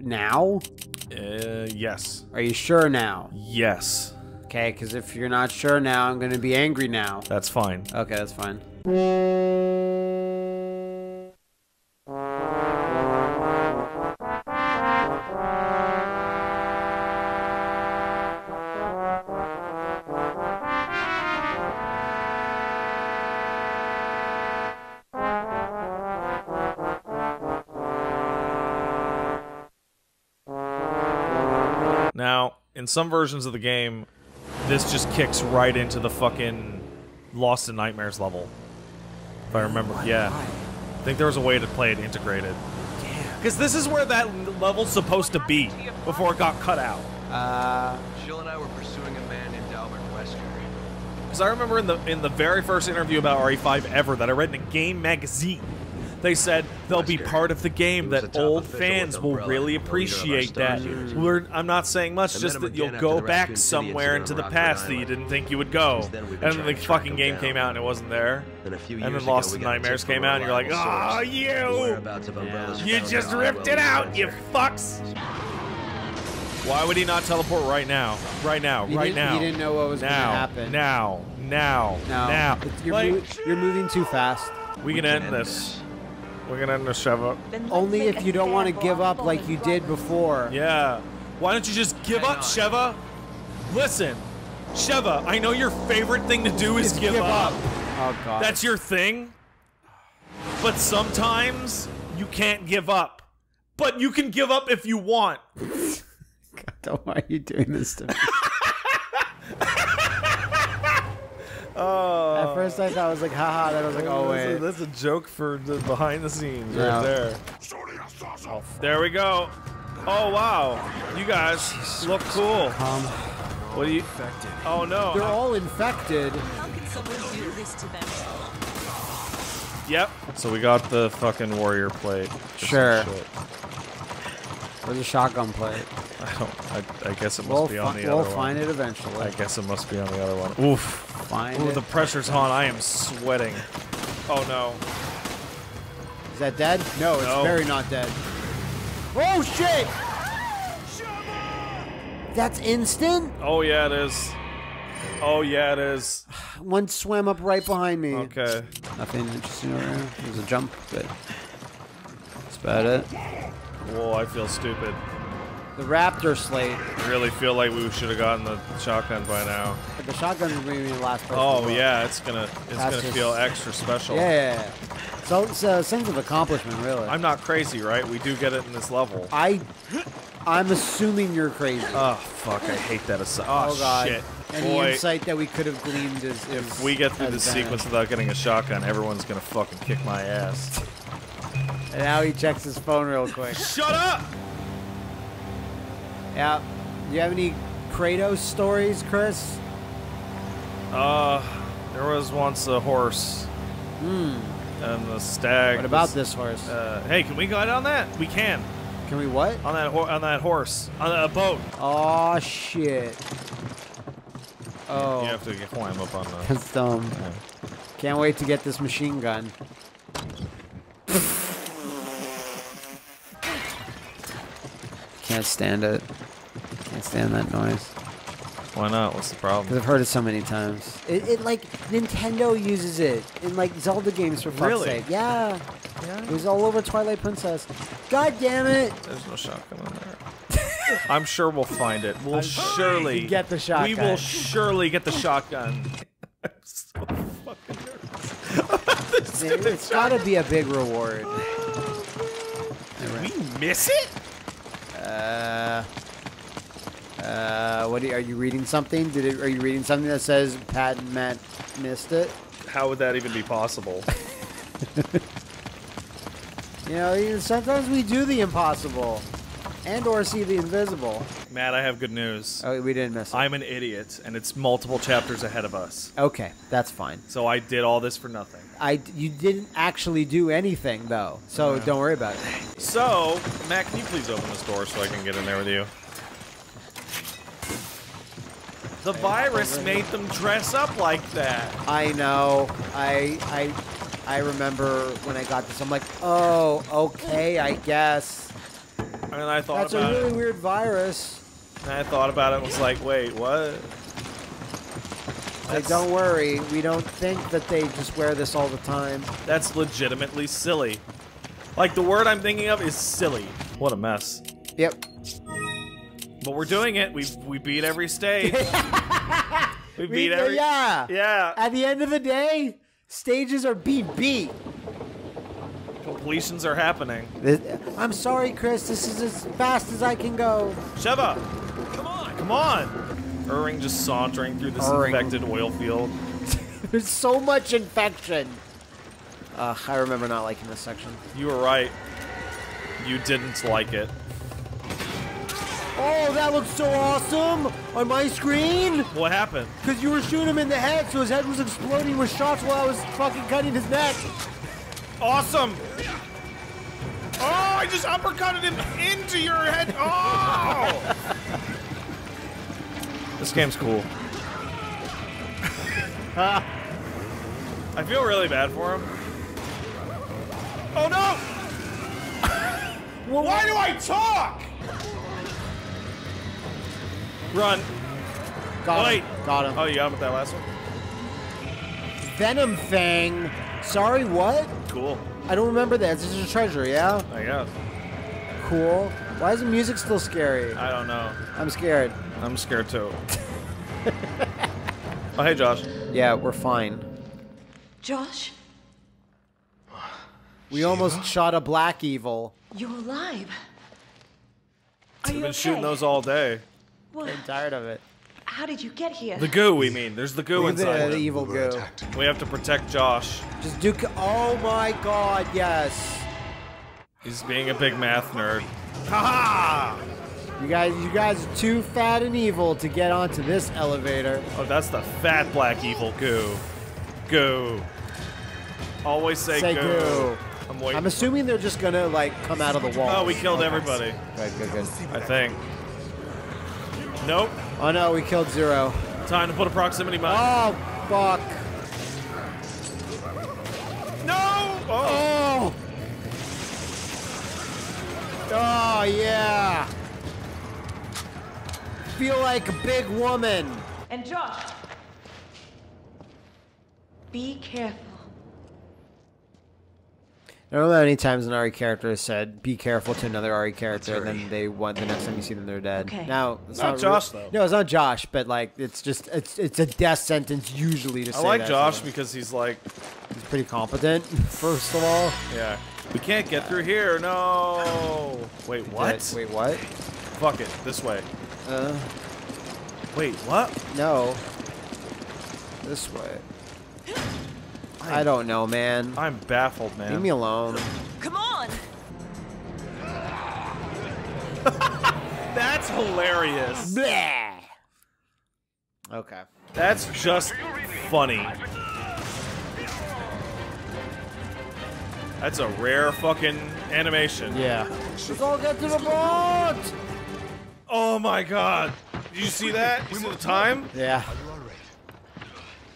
Now? Uh, yes. Are you sure now? Yes. Okay, because if you're not sure now, I'm going to be angry now. That's fine. Okay, that's fine. In some versions of the game, this just kicks right into the fucking Lost in Nightmares level. If I remember, yeah. I think there was a way to play it integrated. Because this is where that level's supposed to be before it got cut out. Uh, Jill and I were pursuing a man named Albert Wesker. Because I remember in the in the very first interview about RE5 ever that I read in a game magazine, they said they'll be part of the game that old fans will really the leader of our appreciate that. We're, I'm not saying much, just that you'll go back somewhere into the past that you didn't think you would go. Since then, we've been And then the fucking game came out and it wasn't there. Then a few And then Lost we in Nightmares came out and you're like, reliable ah, source. You! whereabouts You just ripped it out, you fucks! Why would he not teleport right now? Right now, He right now. he didn't know what was gonna now, happen. Now, now, no. now. You're, Like, mo- you're moving too fast. we can end this. We're gonna end this, Sheva. Then let's Only make if you don't want to give up like you did before. Yeah. Why don't you just give Hang up, on. Sheva? Listen, Sheva, I know your favorite thing to do is give, give up. up. Oh god. That's your thing. But sometimes you can't give up. But you can give up if you want. God, why are you doing this to me? Oh. At first I thought I was like, haha. Then I was like, oh wait. That's a joke for the behind the scenes Yeah. right there. There we go. Oh wow, you guys look cool. Um, What are you? Infected. Oh no. They're all infected. How can someone do this to them? Yep. So we got the fucking warrior plate. or some Sure. Where's the shotgun plate? I don't. I, I guess it must We'll, be on the we'll other find it eventually. I guess it must be on the other one. Oof. Find Ooh, it. the pressure's on. I am sweating. Oh no. Is that dead? No, it's No. very not dead. Oh shit! That's instant. Oh yeah, it is. Oh yeah, it is. One swam up right behind me. Okay. Nothing interesting over here. There's a jump, but that's about it. Whoa, I feel stupid. The raptor slate. I really feel like we should have gotten the shotgun by now. But the shotgun is be the last person. Oh yeah, it's gonna it's That's gonna just- feel extra special. Yeah. So it's a sense of accomplishment, really. I'm not crazy, right? We do get it in this level. I, I'm assuming you're crazy. Oh fuck, I hate that aside. Oh, Oh, God. shit. Any Boy, insight that we could have gleaned is if we get through this sequence without getting a shotgun, everyone's gonna fucking kick my ass. And now he checks his phone real quick. Shut up! Yeah. Do you have any Kratos stories, Chris? Uh, there was once a horse. Hmm. And the stag. What about was- this horse? Uh, hey, can we go on that? We can. Can we what? On that on that horse. On a boat. Oh shit. Oh. You have to climb up on the. That's dumb. Can't wait to get this machine gun. Can't stand it. Can't stand that noise. Why not? What's the problem? Because I've heard it so many times. It, it like Nintendo uses it in like Zelda games for fuck's Really? sake. Yeah. Yeah. It was all over Twilight Princess. God damn it. There's no shotgun in there. I'm sure we'll find it. We'll surely get the shotgun. We will surely get the shotgun. I'm so fucking nervous. It, it's gotta be a big reward. we miss it? Uh, uh, what are you, are you reading something? Did it? Are you reading something that says Pat and Matt missed it? How would that even be possible? You know, sometimes we do the impossible, and or see the invisible. Matt, I have good news. Oh, we didn't miss it. I'm an idiot, and it's multiple chapters ahead of us. Okay, that's fine. So I did all this for nothing. I you didn't actually do anything though, so don't worry about it. So, Matt, can you please open this door so I can get in there with you? The virus made them dress up like that. I know. I I I remember when I got this. I'm like, oh, okay, I guess. And I thought about That's a really it. weird virus. And I thought about it and was like, wait, what? Like, don't worry, we don't think that they just wear this all the time. That's legitimately silly. Like, the word I'm thinking of is silly. What a mess. Yep. But we're doing it. We we beat every stage. we beat We- every. yeah. Yeah. At the end of the day, stages are beat beat. Completions are happening. I'm sorry, Chris. This is as fast as I can go. Sheva, come on, come on. Irving just sauntering through this Irving. infected oil field. There's so much infection. Uh, I remember not liking this section. You were right. You didn't like it. Oh, that looks so awesome on my screen. What happened? Because you were shooting him in the head, so his head was exploding with shots while I was fucking cutting his neck. Awesome. Oh, I just uppercutted him into your head. Oh. this game's cool. I feel really bad for him. Oh no! well, Why do I talk? Run. Got Wait. him. Got him. Oh, you got him with that last one? Venom Fang. Sorry, what? Cool. I don't remember that. This is a treasure, yeah? I guess. Cool. Why is the music still scary? I don't know. I'm scared. I'm scared too. oh, hey, Josh. Yeah, we're fine. Josh, We almost shot a black evil. you're alive. Are We've you been okay? shooting those all day. What? I'm tired of it. How did you get here? The goo, we mean. There's the goo Look at the, inside. the evil goo. We have to protect Josh. Just do. Oh my god, yes. He's being a big math nerd. Ha You guys, you guys are too fat and evil to get onto this elevator. Oh, that's the fat black evil goo. Goo. Always say, Say goo. goo. I'm waiting. I'm assuming they're just gonna like come out of the wall. oh, we killed everybody. Good, good, good. I think. Nope. Oh no, we killed Zero. Time to put a proximity mine. Oh, fuck. No! Oh! Oh! Oh, yeah. Feel like a big woman. And Josh, be careful. I don't know how many times an RE character has said, be careful to another RE character, and then they want the next time you see them, they're dead. Okay. Now, it's Not not, Josh, re- though. No, it's not Josh, but like, it's just, it's it's a death sentence usually to I say I like that. Josh so because he's like, He's pretty competent, first of all. yeah. We can't get through here. No. Wait, what? Wait, what? Fuck it. This way. Uh, Wait, what? no. This way. I don't know, man. I'm baffled, man. Leave me alone. Come on! That's hilarious. Bleh. Okay. That's just funny. That's a rare fucking animation. Yeah. Let's all get to the boat! Oh my god. Did you see that? You see the time? Yeah.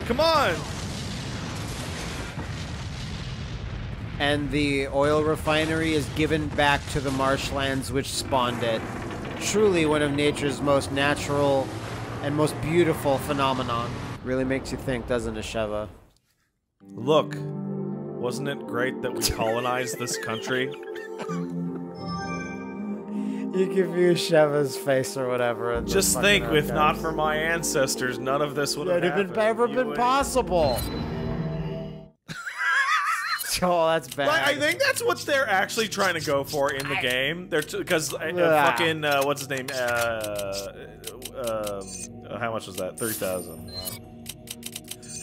Come on. And the oil refinery is given back to the marshlands which spawned it. Truly one of nature's most natural and most beautiful phenomenon. Really makes you think, doesn't it, Sheva? Look, wasn't it great that we colonized this country? You give you Sheva's face or whatever. Just think, if not for my ancestors, none of this would have been ever been would- possible. oh, that's bad. Like, I think that's what they're actually trying to go for in the game. They're because uh, uh, Ah. fucking uh, what's his name? Uh, um, how much was that? Thirty thousand.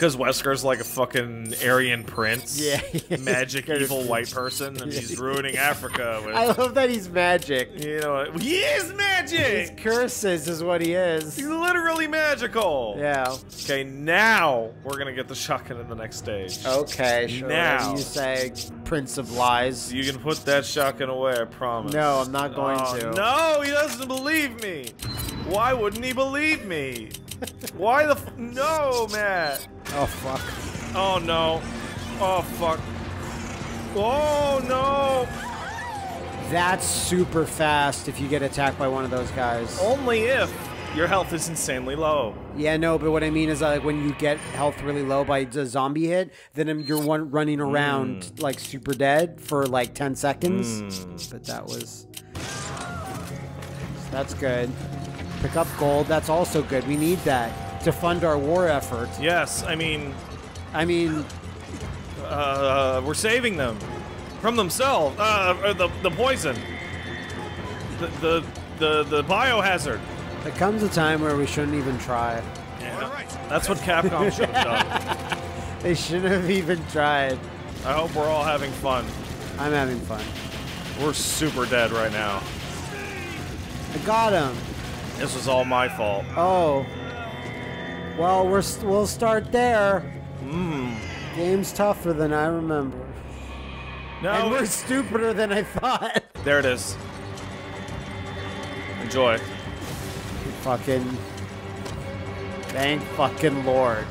Because Wesker's like a fucking Aryan prince, Yeah, magic evil white person, and he's ruining Africa with. I love that he's magic. you know, what? he is magic! His curses is what he is. He's literally magical. Yeah. Okay, now we're gonna get the shotgun in the next stage. Okay, sure. Now. You say Prince of Lies. You can put that shotgun away, I promise. No, I'm not going Oh, to. No, he doesn't believe me. Why wouldn't he believe me? Why the f- No, Matt. Oh, fuck. Oh, no. Oh, fuck. Oh, no. That's super fast if you get attacked by one of those guys. Only if your health is insanely low. Yeah, no, but what I mean is like when you get health really low by a zombie hit, then you're one running around Hmm. like super dead for like 10 seconds. But that was. That's good. Pick up gold. That's also good. We need that to fund our war effort. Yes, I mean, I mean, uh, we're saving them from themselves. Uh, uh, the, the poison. The, the, the, the biohazard. there comes a time where we shouldn't even try. Yeah. That's what Capcom should have done. They shouldn't have even tried. I hope we're all having fun. I'm having fun. We're super dead right now. I got him. This was all my fault. Oh. Well, we're we'll start there. Mmm. Game's tougher than I remember. No, and we're stupider than I thought. there it is. Enjoy. fucking. Thank fucking Lord.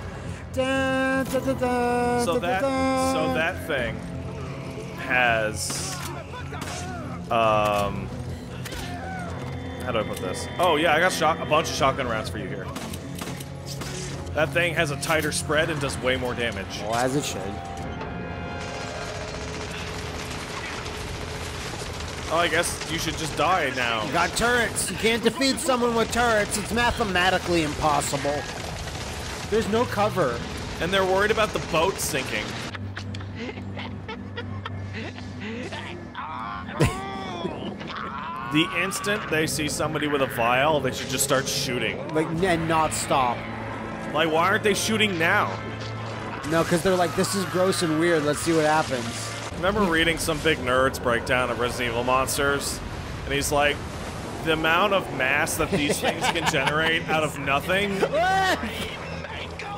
Da, da, da, So that so that thing has um how do I put this? Oh yeah, I got shot a bunch of shotgun rounds for you here. That thing has a tighter spread and does way more damage. Well, as it should. Oh, I guess you should just die now. You got turrets. You can't defeat someone with turrets. It's mathematically impossible. There's no cover. And they're worried about the boat sinking. the instant they see somebody with a vial, they should just start shooting. Like, and not stop. Like, why aren't they shooting now? No, because they're like, this is gross and weird. Let's see what happens. Remember reading some big nerd's breakdown of Resident Evil monsters? And he's like, the amount of mass that these things can generate out of nothing, Look!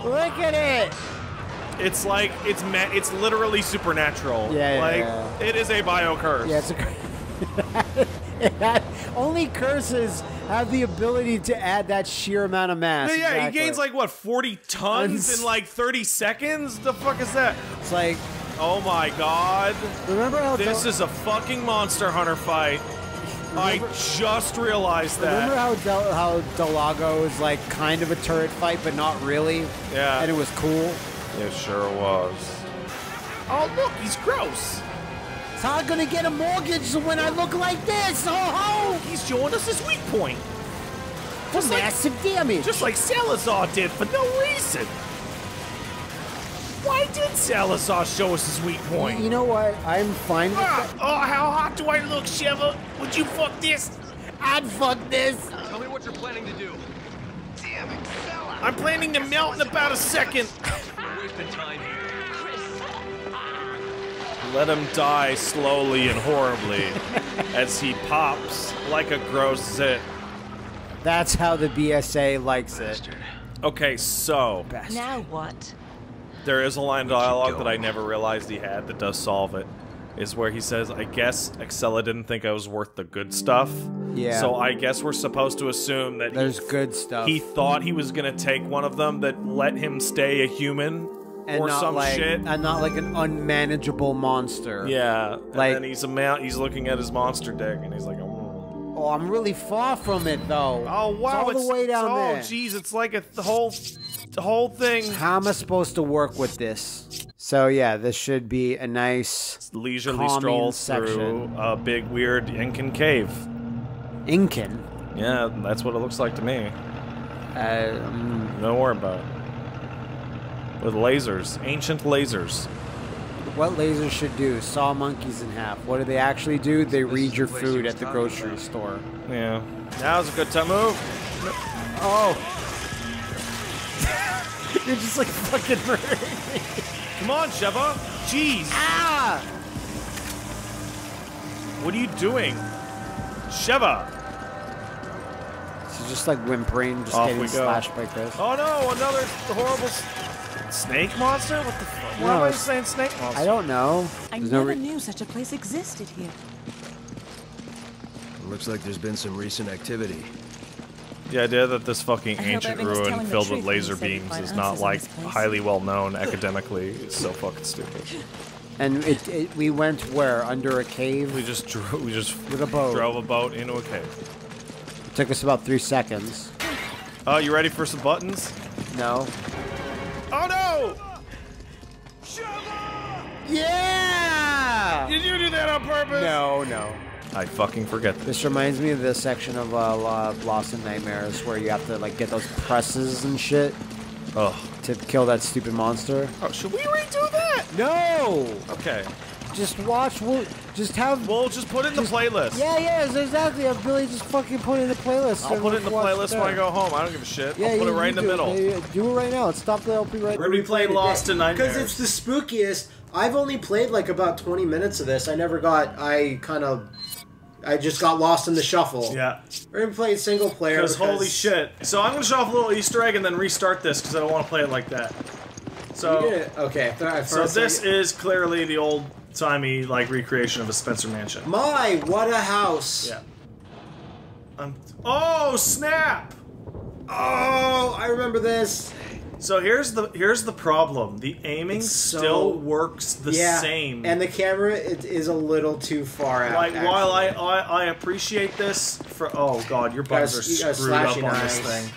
Look at it! it's like it's ma- it's literally supernatural. Yeah, yeah, like yeah. it is a bio curse. Yeah, it's a. It had- Only curses have the ability to add that sheer amount of mass. Yeah, yeah, Exactly. he gains like what, 40 tons Tons. in like 30 seconds? The fuck is that? It's like, Oh my god. remember how This Del- is a fucking monster hunter fight. I just realized that. Remember that. how Del- how Del Lago is like kind of a turret fight, but not really, Yeah. and it was cool. It sure was. Oh look, he's gross. So I'm gonna get a mortgage when I look like this. Oh ho! He's showing us his weak point. For Just like- massive damage. Just like Salazar did for no reason. Why did Salazar show us his weak point? you know what? I'm fine with Ah, that. oh, how hot do I look, Sheva? Would you fuck this? I'd fuck this. Tell me what you're planning to do. Damn it, fella. I'm planning to melt in about a second. We're wasting time here. Let him die slowly and horribly as he pops like a gross zit. That's how the BSAA likes it. Okay, so Now what? there is a line of dialogue that I never realized he had that does solve it. Is where he says, I guess Excella didn't think I was worth the good stuff. Yeah. So I guess we're supposed to assume that There's he, good stuff. he thought he was gonna take one of them that let him stay a human and or not some like, shit. and not like an unmanageable monster. Yeah. And Like- then he's a man he's looking at his monster deck, and he's like, oh. Oh, I'm really far from it though. Oh wow! it's all the way down oh, there. jeez, it's like a the whole, the whole thing. How am I supposed to work with this? So yeah, this should be a nice Leisurely stroll section. through a big weird Incan cave. Incan. Yeah, that's what it looks like to me. Um, Don't worry about it. With lasers, ancient lasers. what lasers should do? Saw monkeys in half. What do they actually do? They read your food at the grocery store. Yeah. Now's a good time. Move. Oh. You're just like fucking murdering me. Come on, Sheva. Jeez. Ah! What are you doing? Sheva. She's just like whimpering, just Off getting slashed by Chris. Oh no, another horrible s- snake monster? What the fuck? Why No, am I saying snake monster? I don't know. I There's no never re- knew such a place existed here. Looks like there's been some recent activity. The idea that this fucking I ancient ruin filled with truth when he laser beams is not like highly well known academically. It's so fucking stupid. And it, it, we went where? Under a cave? We just drove. We just With a boat. drove a boat into a cave. It took us about three seconds. Oh, you ready for some buttons? No. Oh no! Yeah! Did you do that on purpose? No, no. I fucking forget this. This reminds me of the section of uh, Lost in Nightmares where you have to like get those presses and shit Ugh. to kill that stupid monster. Oh, should we redo that? No! Okay. Just watch. We'll just have. We'll just put it in the playlist. Yeah, yeah, exactly. I'll really just fucking put it in the playlist. I'll put it in the playlist when I go home. I don't give a shit. Yeah, I'll put you- it right in the do middle. Yeah, yeah, do it right now. Let's stop the LP right now. We're gonna be playing Lost in Because it's the spookiest. I've only played like about 20 minutes of this. I never got. I kind of. I just got lost in the shuffle. Yeah. We're gonna play single player. Because holy shit. So I'm gonna show off a little Easter egg and then restart this because I don't want to play it like that. So. You did it. Okay. th- So this is clearly the old timey like recreation of a Spencer Mansion. My what a house. Yeah. Um, oh snap! Oh, I remember this. So here's the here's the problem. The aiming It's so- still works the yeah, same. and the camera it is a little too far out. like while I. I I appreciate this for oh god your buttons Gotta- are screwed up on this thing.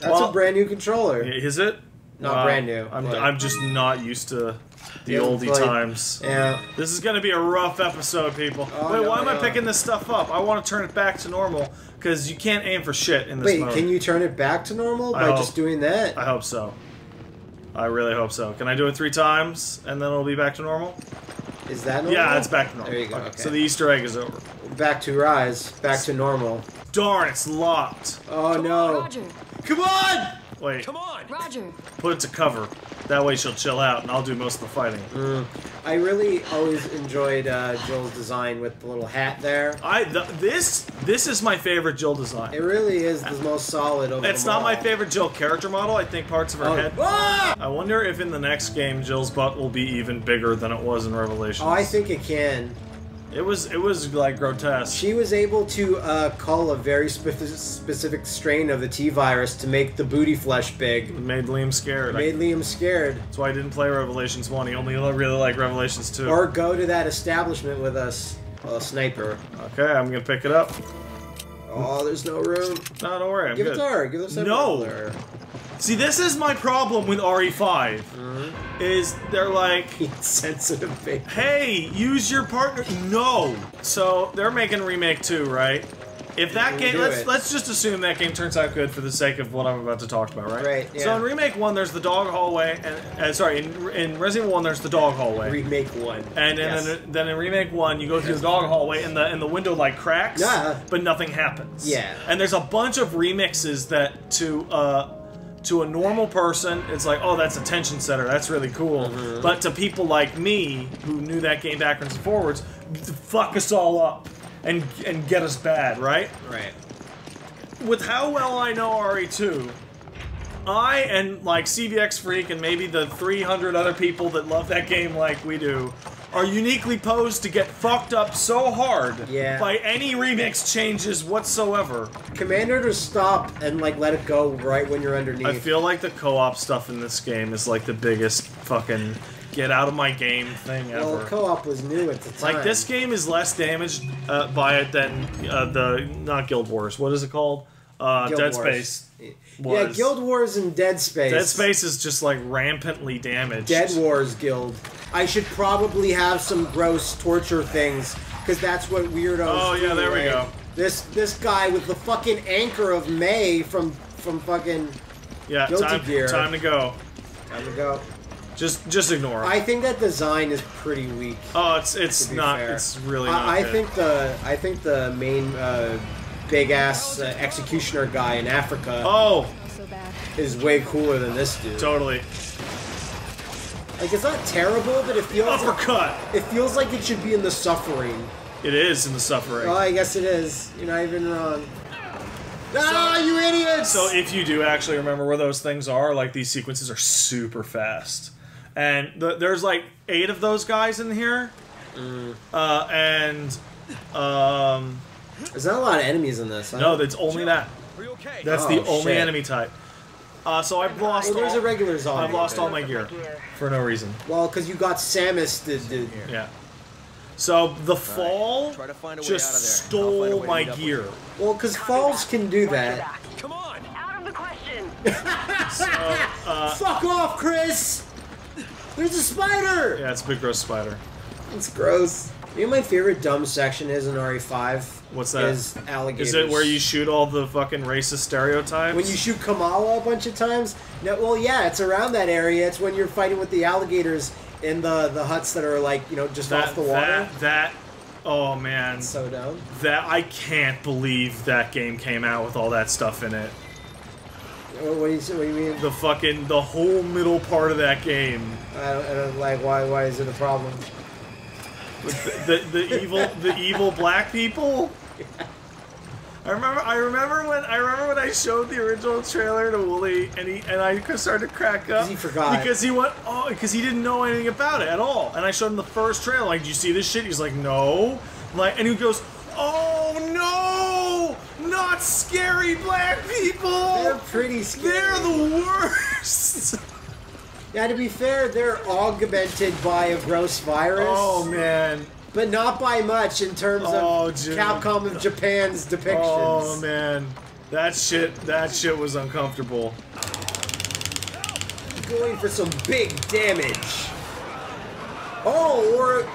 That's well- a brand new controller. Is it? Not Wow. brand new, I'm, I'm just not used to the You haven't oldie played- times. Yeah. This is gonna be a rough episode, people. Oh, Wait, no, why am I picking this stuff up? I want to turn it back to normal because you can't aim for shit in this Wait, mode. can you turn it back to normal I by hope- just doing that? I hope so. I really hope so. Can I do it three times and then it'll be back to normal? Is that normal? Yeah, it's back to normal. There you go. Okay, Okay. So the Easter egg is over. back to rise, back to normal. Darn, it's locked. Oh no! Roger. Come on! Wait. Come on. Roger. Put it to cover. That way she'll chill out, and I'll do most of the fighting. Mm. I really always enjoyed uh, Jill's design with the little hat there. I th this this is my favorite Jill design. It really is the most solid of It's not my favorite Jill character model. I think parts of her Oh. head. Ah! I wonder if in the next game Jill's butt will be even bigger than it was in Revelations. Oh, I think it can. It was it was like grotesque. She was able to uh, cull a very spe- specific strain of the T virus to make the booty flesh big. It made Liam scared. Made Liam scared. That's why I didn't play Revelations 1. He only really liked Revelations 2. Or go to that establishment with us. A sniper. Okay, I'm gonna pick it up. Oh, there's no room. No, don't worry. I'm Give good. it to her. Give us a No. her. See, this is my problem with RE5. Mm-hmm. Is they're like, sensitive baby. hey, use your partner. No. So they're making remake two, right? If that game, let's it. let's just assume that game turns out good for the sake of what I'm about to talk about, right? Right, So in remake one, there's the dog hallway, and uh, sorry, in, in Resident Evil one, there's the dog hallway. Remake one. And then, Yes. then in remake one, you go through the dog hallway, and the and the window like cracks, Yeah. but nothing happens. Yeah. And there's a bunch of remixes that to uh to a normal person, it's like, oh, that's a tension setter, that's really cool. Mm-hmm. But to people like me who knew that game backwards and forwards, fuck us all up and and get us bad, right? Right. With how well I know RE2, I and like CVX Freak and maybe the 300 other people that love that game like we do are uniquely posed to get fucked up so hard Yeah. by any remix changes whatsoever. Commander to stop and like let it go right when you're underneath. I feel like the co-op stuff in this game is like the biggest fucking get out of my game thing ever. well, co-op was new at the time. like this game is less damaged uh, by it than uh, the not Guild Wars. What is it called? Uh, Guild Dead Wars. Space. Yeah. Guild Wars and Dead Space. Dead Space is just like rampantly damaged. Dead Wars Guild. I should probably have some gross torture things because that's what weirdos. Oh, yeah, do, there we go. This this guy with the fucking anchor of May from from fucking Yeah, Guilty time, Gear. time to go. Time to go. Just just ignore 'em. I think that design is pretty weak. Oh, it's it's not. fair. It's really not. I, I think the I think the main uh, big ass uh, executioner guy in Africa Oh, is way cooler than this dude. totally. Like it's not terrible, but it feels Uppercut. it feels like it should be in the suffering. It is in the suffering. Oh, I guess it is. You're not even wrong. Ah, you idiots! So if you do actually remember where those things are, like these sequences are super fast, and the, there's like eight of those guys in here, Mm. uh, and um, There's not a lot of enemies in this. Huh? no, that's only that. That's the Oh, only shit. enemy type. Uh, so I've lost. Well, there's all, a regular zombie. I've lost all my gear for no reason. Well, because you got Samus to do. Yeah. So the fall Try to find a way just out of there. I'll find a stole my meet up with gear. Well, because Falls can do that. Come on. Out of the question. So, uh, Fuck off, Chris! There's a spider! yeah, it's a big gross spider. It's gross. You know my favorite dumb section is in RE5? What's that? Is alligators. Is it where you shoot all the fucking racist stereotypes? When you shoot Kamala a bunch of times? No, well, yeah, it's around that area. It's when you're fighting with the alligators in the, the huts that are, like, you know, just that, off the water. That, that, oh man, so dumb. that I can't believe that game came out with all that stuff in it. What, what, do you, what do you mean? The fucking the whole middle part of that game. I don't, I don't like, why, why is it a problem? The, the evil the evil black people. I remember I remember when I remember when I showed the original trailer to Wooly and he and I started to crack up he forgot. because he went oh because he didn't know anything about it at all and I showed him the first trailer like do you see this shit he's like no like and he goes oh no not scary black people They're pretty scary. they're the worst Yeah, to be fair, they're augmented by a gross virus. oh man But not by much in terms Oh, of Jim. Capcom of Japan's depictions. Oh man, that shit, that shit was uncomfortable. Going for some big damage. Oh, or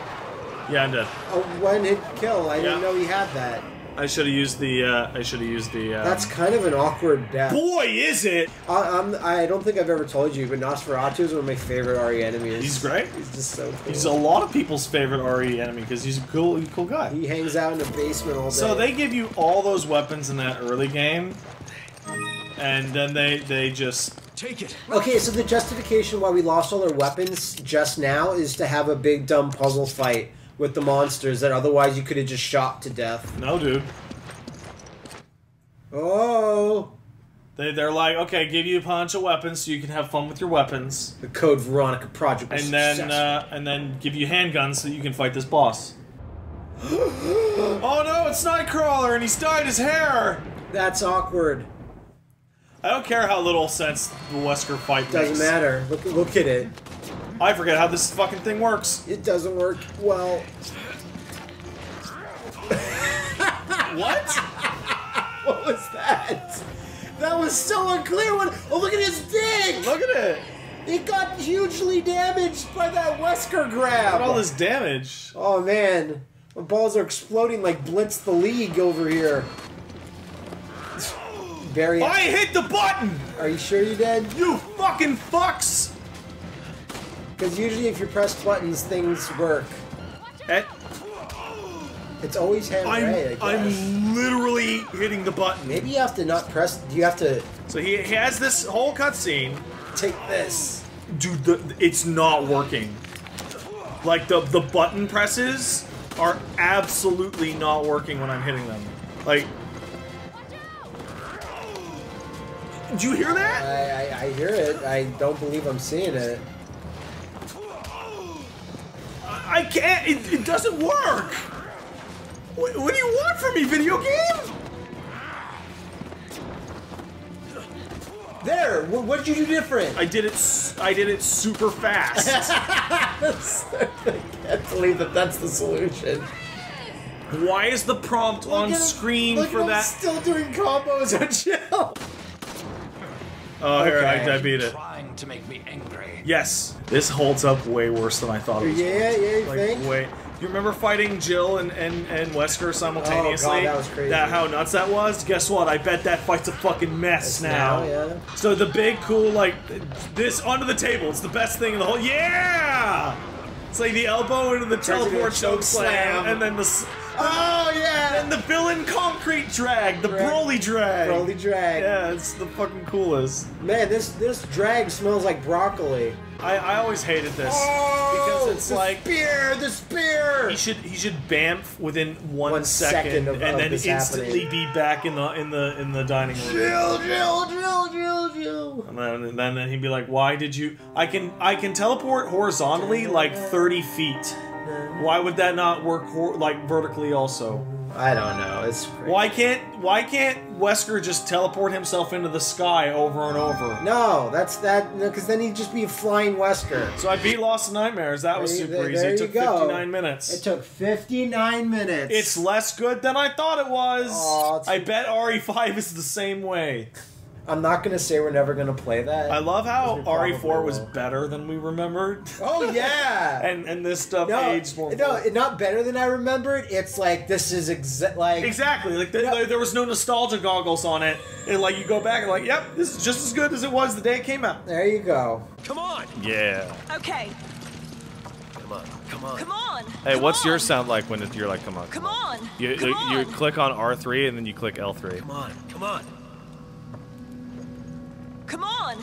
Yeah, I'm dead. a one-hit kill. I didn't know he had that. I should have used the. Uh, I should have used the. Uh, That's kind of an awkward death. boy, is it? I, I'm, I don't think I've ever told you, but Nosferatu is one of my favorite RE enemies. He's great. He's just so cool. He's a lot of people's favorite RE enemy because he's a cool, cool guy. He hangs out in the basement all day. So they give you all those weapons in that early game, and then they they just take it. Okay, so the justification why we lost all our weapons just now is to have a big dumb puzzle fight with the monsters that otherwise you could have just shot to death. No, dude. Oh. They, they're like, okay, give you a bunch of weapons so you can have fun with your weapons. The Code Veronica project was and then uh, and then give you handguns so you can fight this boss. oh no, it's Nightcrawler and he's dyed his hair. That's awkward. I don't care how little sense the Wesker fight Doesn't makes. matter. Look, look at it. I forget how this fucking thing works. It doesn't work well. what? what was that? That was so unclear. When oh, look at his dick. Look at it. It got hugely damaged by that Wesker grab. Look at all this damage. Oh man, my balls are exploding like Blitz the League over here. Barry, I hit the button. Are you sure you did? You fucking fucks. Because usually, if you press buttons, things work. At, It's always hammer I'm guess. I'm literally hitting the button. Maybe you have to not press. You have to So he, he has this whole cutscene. take this. Dude, the, it's not working. Like the the button presses are absolutely not working when I'm hitting them. Like, do you hear that? I, I, I hear it. I don't believe I'm seeing it. I can't. It, it doesn't work. What, what do you want from me, video game? There. What, did you do different? I did it. I did it super fast. I can't believe that that's the solution. Why is the prompt on Look at him- screen for that? Still doing combos on chill. Oh, here I, Okay. I beat it. Trying to make me angry. Yes, this holds up way worse than I thought it was. Yeah, yeah, you like, think? Way. You remember fighting Jill and, and, and Wesker simultaneously? Oh, God, that was crazy. That how nuts that was? Guess what? I bet that fight's a fucking mess It's now. now, yeah. So the big cool like this under the table. It's the best thing in the whole. Yeah. It's like the elbow into the Turns into a teleport choke choke slam, slam. and then the. Oh yeah. And the villain concrete drag, the Drag. Broly drag. Broly drag. Yeah, it's the fucking coolest. Man, this this drag smells like broccoli. I, I always hated this Oh, because it's the like spear, the spear. he should he should bamf within one, One second, second of- and of then instantly happening. be back in the in the in the dining room. Jill, Jill, Jill, Jill, Jill. And then, and then he'd be like, "Why did you? I can I can teleport horizontally like thirty feet. Why would that not work hor- like vertically also? I don't know. It's crazy. Why can't why can't Wesker just teleport himself into the sky over and over? No, that's that. Because then he'd just be a flying Wesker. So I beat Lost Nightmares. That was There super there- easy. there It took go. fifty nine minutes. It took 59 minutes. It's less good than I thought it was. I bet RE5 is the same way. I'm not gonna say we're never gonna play that. I love how We probably RE4 was better than we remembered. Oh yeah. and and this stuff no, aged more. no, it- not better than I remembered. It's like this is exa- like Exactly. Like the, there- there was no nostalgia goggles on it, and like you go back and like, yep, this is just as good as it was the day it came out. There you go. Come on. Yeah. Okay, Come on, come on. come on. Hey, come what's on. your sound like when you're like, come on? Come on. You, come you, on. you click on R3 and then you click L3. Come on, come on. Come on.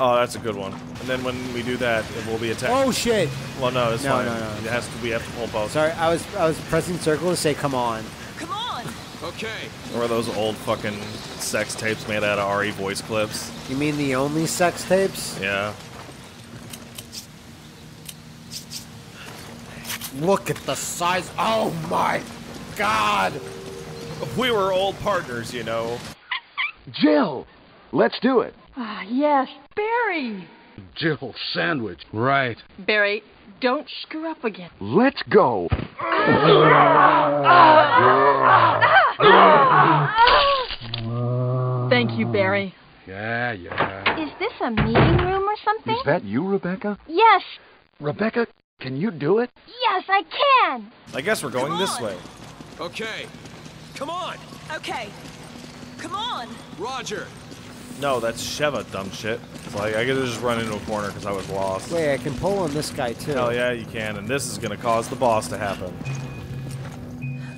Oh, that's a good one. And then when we do that, it will be attacked. Oh shit! Well, no, it's No, fine. no, no. It has to. We have to pull both. Sorry, I was I was pressing circle to say come on. Come on. Okay. Or those old fucking sex tapes made out of RE voice clips. You mean the only sex tapes? Yeah. Look at the size. Oh my god! We were old partners, you know. Jill, let's do it. Ah, yes, Barry. Jill, sandwich. Right. Barry, don't screw up again. Let's go. Thank you, Barry. Yeah, yeah. Is this a meeting room or something? Is that you, Rebecca? Yes, Rebecca, can you do it? yes, I can. I guess we're going this way. Okay. Come on. Okay. Come on. Roger. No, that's Sheva, dumb shit. Like, I could just run into a corner because I was lost. Wait, I can pull on this guy too. Hell yeah, you can. And this is going to cause the boss to happen.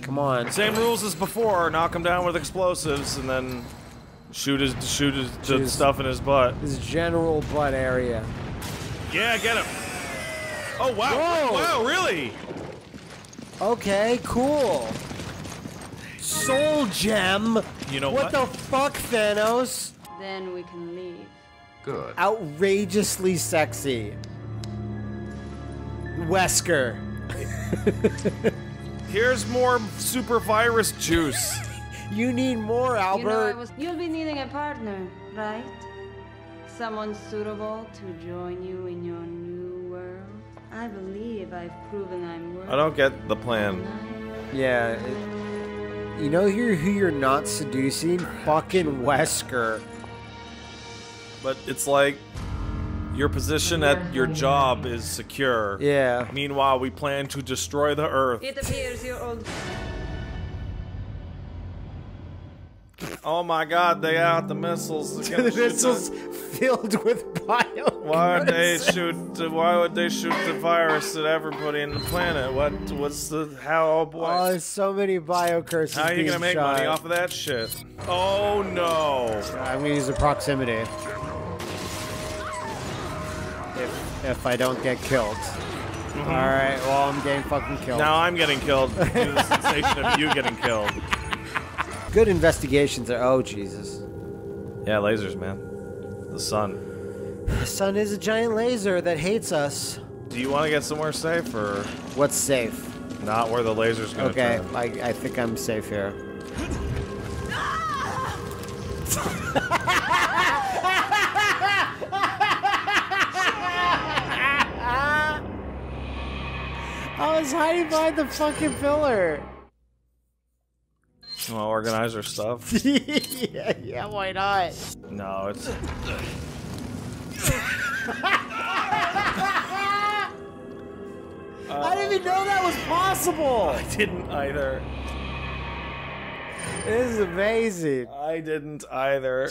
Come Come on. Same rules as before. Knock him down with explosives and then shoot his shoot his the Jeez. stuff in his butt. His general butt area. Yeah, get him. Oh wow! Whoa. Wow, really? Okay, cool. Soul gem. You know what? what? the fuck, Thanos? Then we can leave. Good. Outrageously sexy. Wesker. Here's more super virus juice. You need more, Albert. You know, I was. You'll be needing a partner, right? Someone suitable to join you in your new world. I believe I've proven I'm worth. I don't get the plan. Yeah. it- you know who, who you're not seducing? Fucking Wesker. But it's like your position at your job is secure. Yeah. Meanwhile, we plan to destroy the Earth. It appears your old. Oh my God! They out the missiles. The missiles filled with bio. Why would they shoot? Why would they shoot the virus at everybody in the planet? What? What's the? How? Oh boy! Oh, there's so many bio curses. How are you gonna make shot. money off of that shit? Oh no! I'm gonna use the proximity. If if I don't get killed. Mm-hmm. All right. Well, I'm getting fucking killed. Now I'm getting killed the sensation of you getting killed. Good investigations are. Oh Jesus. Yeah, lasers, man. The sun. The sun is a giant laser that hates us. Do you want to get somewhere safe or What's safe? not where the laser's gonna Okay? I, I think I'm safe here. I was hiding behind the fucking pillar. Well, organize our stuff. yeah, yeah, why not? No, it's. I didn't even know that was possible. I didn't either. This is amazing. I didn't either.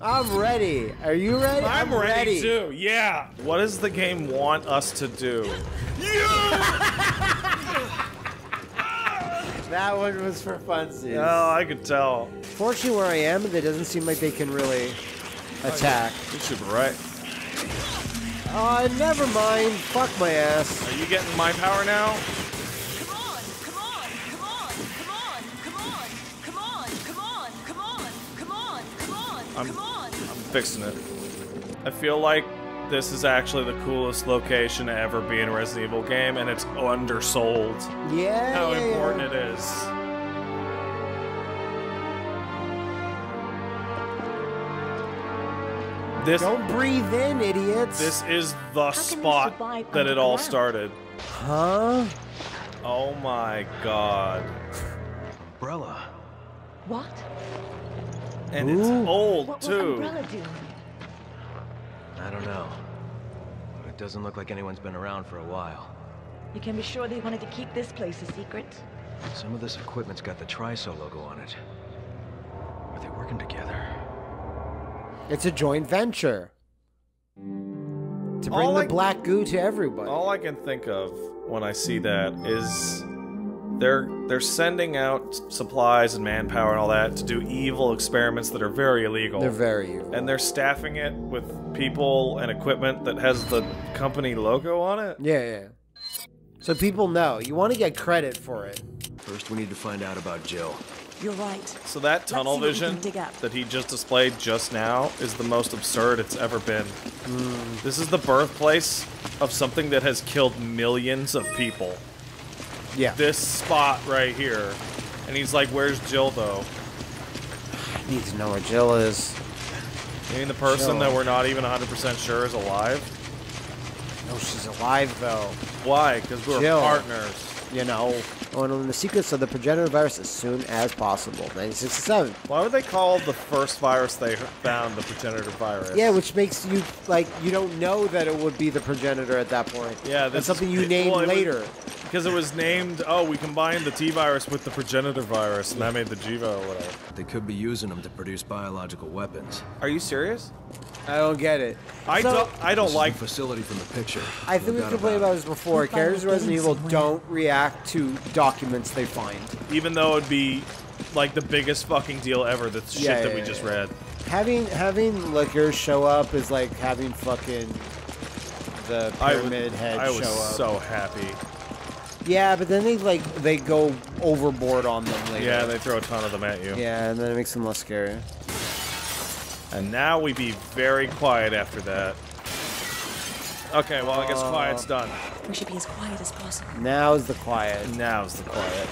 I'm ready. Are you ready? I'm, ready, too. Yeah. What does the game want us to do? That one was for funsies. Oh, I could tell. Fortunately, where I am, it doesn't seem like they can really attack. Oh, You're super right. Uh, never mind. Fuck my ass. Are you getting my power now? I'm, I'm fixing it. I feel like this is actually the coolest location to ever be in a Resident Evil game, and it's undersold. Yeah. How yeah, yeah. important it is. This Don't breathe in, idiots. this is the spot that it all started. Huh? Oh my god. Umbrella. What? And it's old What will too. Umbrella do? I don't know. It doesn't look like anyone's been around for a while. You can be sure they wanted to keep this place a secret. Some of this equipment's got the Tricell logo on it. Are they working together? It's a joint venture. To bring All the I- black goo to everybody. All I can think of when I see that is they're they're sending out supplies and manpower and all that to do evil experiments that are very illegal. They're very evil. and they're staffing it with people and equipment that has the company logo on it. Yeah, yeah. So people know. You want to get credit for it. First, we need to find out about Jill. You're right. So that tunnel see what vision can dig up. that he just displayed just now is the most absurd it's ever been. Hmm. This is the birthplace of something that has killed millions of people. Yeah. This spot right here. And he's like, "Where's Jill though?" Need to know where Jill is. You mean the person Jill. that we're not even 100% sure is alive? Oh, she's alive though. Why? Because we're Jill. partners. You know. Oh, and the secrets of the progenitor virus as soon as possible. 1967. Why would they call the first virus they found the progenitor virus? Yeah, which makes you like you don't know that it would be the progenitor at that point. Yeah, that's something you named well, later. Because it was named, oh, we combined the T virus with the progenitor virus, and that made the Jiva or whatever. They could be using them to produce biological weapons. Are you serious? I don't get it. I So- don't. I don't like. facility from the picture. I think No we've complained about about this before. Characters in Resident Evil don't react to documents they find. Even though it'd be like the biggest fucking deal ever. The shit Yeah, that yeah, we yeah, just read. Having having Licker show up is like having fucking the I pyramid head I show up. I was so happy. Yeah, but then they like they go overboard on them later. Yeah, they throw a ton of them at you. Yeah, and then it makes them less scary. And now we be very quiet after that. Okay, well I guess Uh, quiet's done. We should be as quiet as possible. Now's the quiet. Now's the quiet.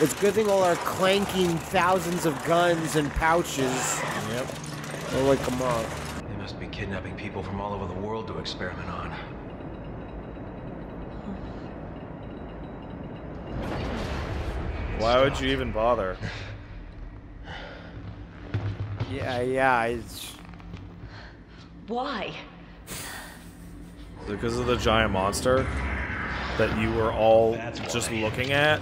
It's a good thing all our clanking thousands of guns and pouches. Yep. Will wake them up. They must be kidnapping people from all over the world to experiment on. Why would you even bother? Yeah, yeah. It's, Why? Because of the giant monster that you were all just looking at,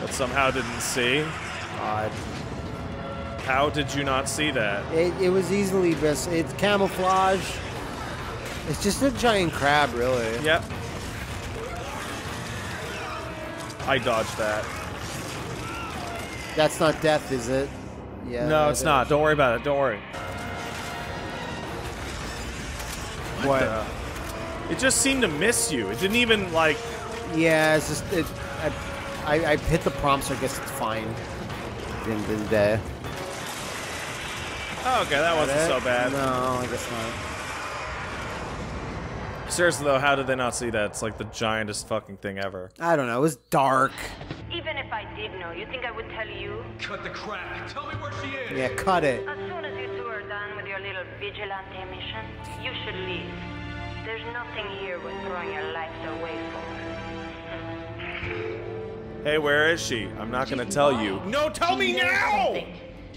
but somehow didn't see. God. How did you not see that? It, it was easily mis. It's camouflage. It's just a giant crab, really. Yep. I dodged that. That's not death, is it? Yeah. no, it's not. Don't worry about it. Don't worry. What? the- It just seemed to miss you. It didn't even like. Yeah, it's just it. I, I, I hit the prompt, so I guess it's fine. Didn't, didn't. Oh, okay, that wasn't so bad. No, I guess not. Seriously though, how did they not see that? It's like the giantest fucking thing ever. I don't know. It was dark. Even if I did know, you think I would tell you? Cut the crap. Tell me where she is. Yeah, cut it. As soon as you two are done with your little vigilante mission, you should leave. There's nothing here worth throwing your lives away for. Hey, where is she? I'm not gonna tell you. No, tell me now!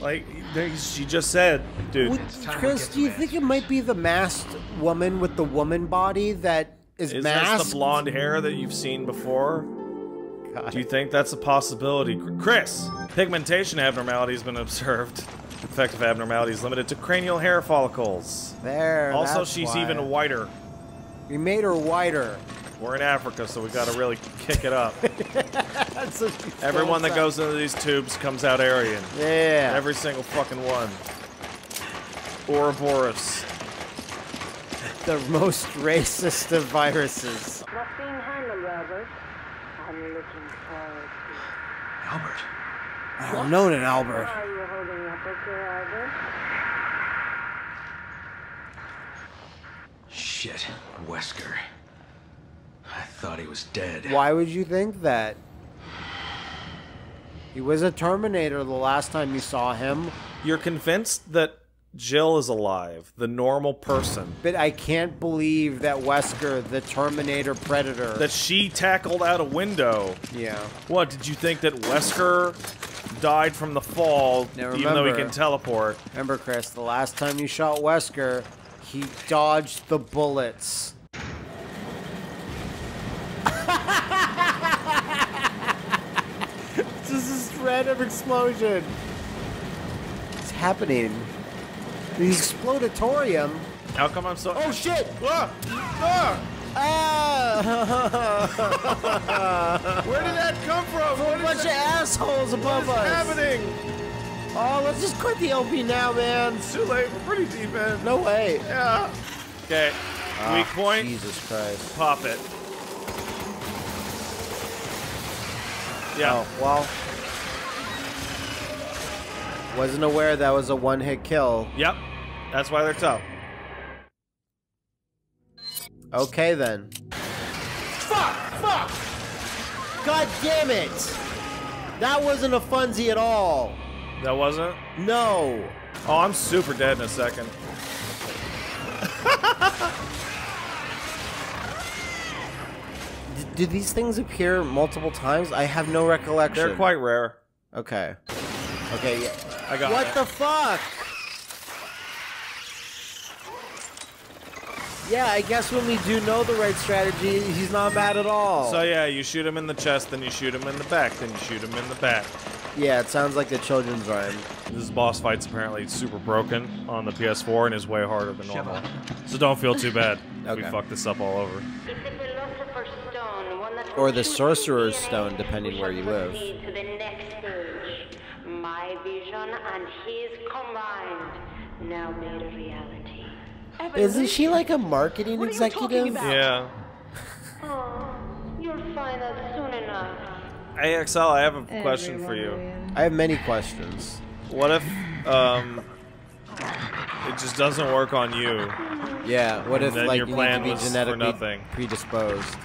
Like, she just said, dude. Would- Chris, do you think it might be the masked woman with the woman body that is, masked? Is masked? this the blonde hair that you've seen before? God. Do you think that's a possibility? Chris, pigmentation abnormality has been observed. Effective abnormality is limited to cranial hair follicles. There. Also, that's she's why. even whiter. We made her whiter. We're in Africa, so we gotta really kick it up. Everyone that goes into these tubes comes out Aryan. Yeah. Every single fucking one. Ouroboros. the most racist of viruses. Not being handled, Robert. I'm looking forward to Albert. Known an Albert. How are you holding up, okay, Albert? Shit. Wesker. I thought he was dead. Why would you think that? He was a Terminator the last time you saw him, You're convinced that Jill is alive, the normal person, but I can't believe that Wesker, the Terminator Predator. that she tackled out a window. yeah. What, did you think that Wesker died from the fall, Now even though he can teleport? Remember, Chris, the last time you shot Wesker, he dodged the bullets. this is a random explosion. It's happening. The explodatorium. How come I'm so... Oh shit! Ah! Ah! Ah! Where did that come from? From What a is bunch of assholes above What is us. happening? Oh, let's just quit the LP now, man. It's too late. We're pretty deep in. No way. Yeah. Okay. Weak point. Jesus Christ. Pop it. Yeah. Oh, well. Wasn't aware that was a one-hit kill. Yep. That's why they're tough. Okay then. Fuck! Fuck! God damn it! That wasn't a funsy at all. That wasn't? No. Oh, I'm super dead in a second. D- did these things appear multiple times? I have no recollection. They're quite rare. Okay. Okay, yeah. I got What it. the fuck? Yeah, I guess when we do know the right strategy, he's not bad at all. So yeah, you shoot him in the chest, then you shoot him in the back, then you shoot him in the back. Yeah, it sounds like the children's rhyme. This boss fight's apparently super broken on the PS4 and is way harder than normal. So don't feel too bad if we fucked this up all over. Or the sorcerer's stone, depending where you live. My vision and his combined, now made a reality. Isn't she like a marketing executive? Yeah. Oh, you'll find out soon enough. Excella, I have a question for you. I have many questions. What if um it just doesn't work on you? Yeah, what if like your you plan need to be genetically predisposed?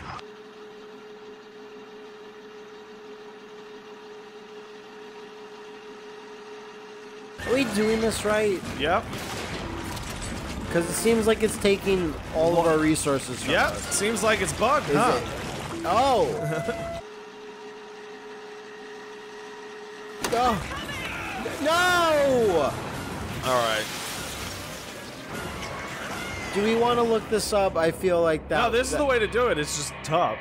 Are we doing this right? Yep. Because it seems like it's taking all of our resources from Yep. us. Seems like it's bugged, Is huh? it? Oh. oh. No! Alright. Do we want to look this up? I feel like that. No, this is the way to do it. It's just tough.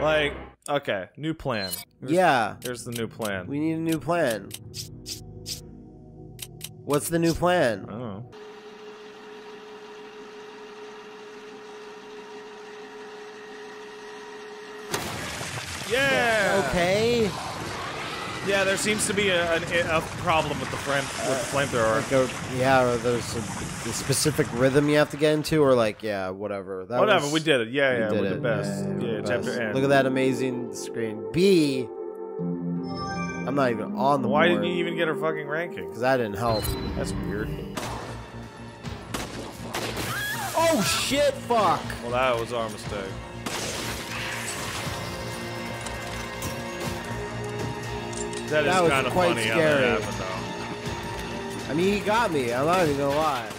Like, okay, new plan. Here's- Yeah. Here's the new plan. We need a new plan. What's the new plan? I don't know. Yeah. Okay. Yeah, there seems to be a, a, a problem with the frame with the flamethrower. Like a, yeah, or there's a, a specific rhythm you have to get into, or like, yeah, whatever. That Whatever, was- we did it. Yeah, we yeah, did we're the best. Yeah, Yeah, the chapter best. end. Look at that amazing screen. B. I'm not even on the Why board. didn't you even get her fucking ranking? Because that didn't help. That's weird. Oh shit! Fuck. Well, that was our mistake. That is That was kind of quite funny scary. how that happened, though. I mean, he got me. I'm not even gonna lie.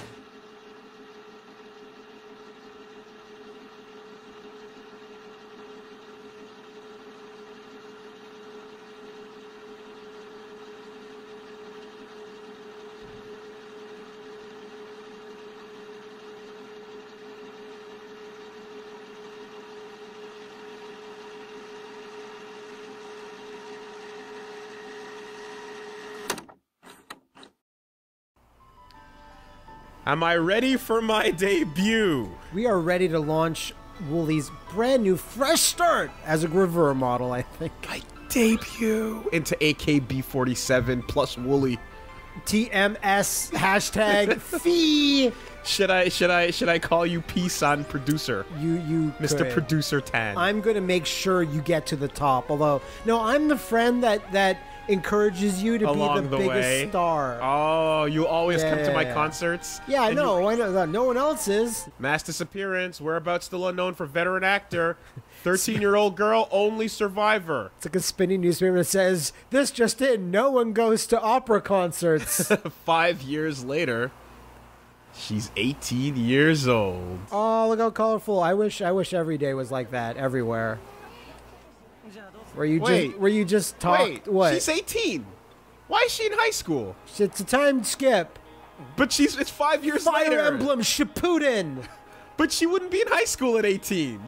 Am I ready for my debut? We are ready to launch Woolie's brand new fresh start as a Gravure model, I think. I debut into AKB47 plus Woolie. TMS hashtag fee. Should I should I should I call you Peace on producer? You you Mr. could. Producer Tan. I'm gonna make sure you get to the top. Although, no, I'm the friend that that encourages you to Along be the, the biggest way. star. Oh, you always Yeah, come to my concerts? yeah, I And you- know. I know. No one else is. Mass disappearance, whereabouts still unknown for veteran actor. 13 year old girl, only survivor. It's like a spinning newspaper that says, "This just in: no one goes to opera concerts." Five years later, she's 18 years old. oh, look how colorful! I wish, I wish every day was like that everywhere. Where you Wait. just, where you just talk. Wait, what? she's 18. Why is she in high school? It's a time skip. But she's it's five years Fire later. Emblem Shippuden. But she wouldn't be in high school at 18.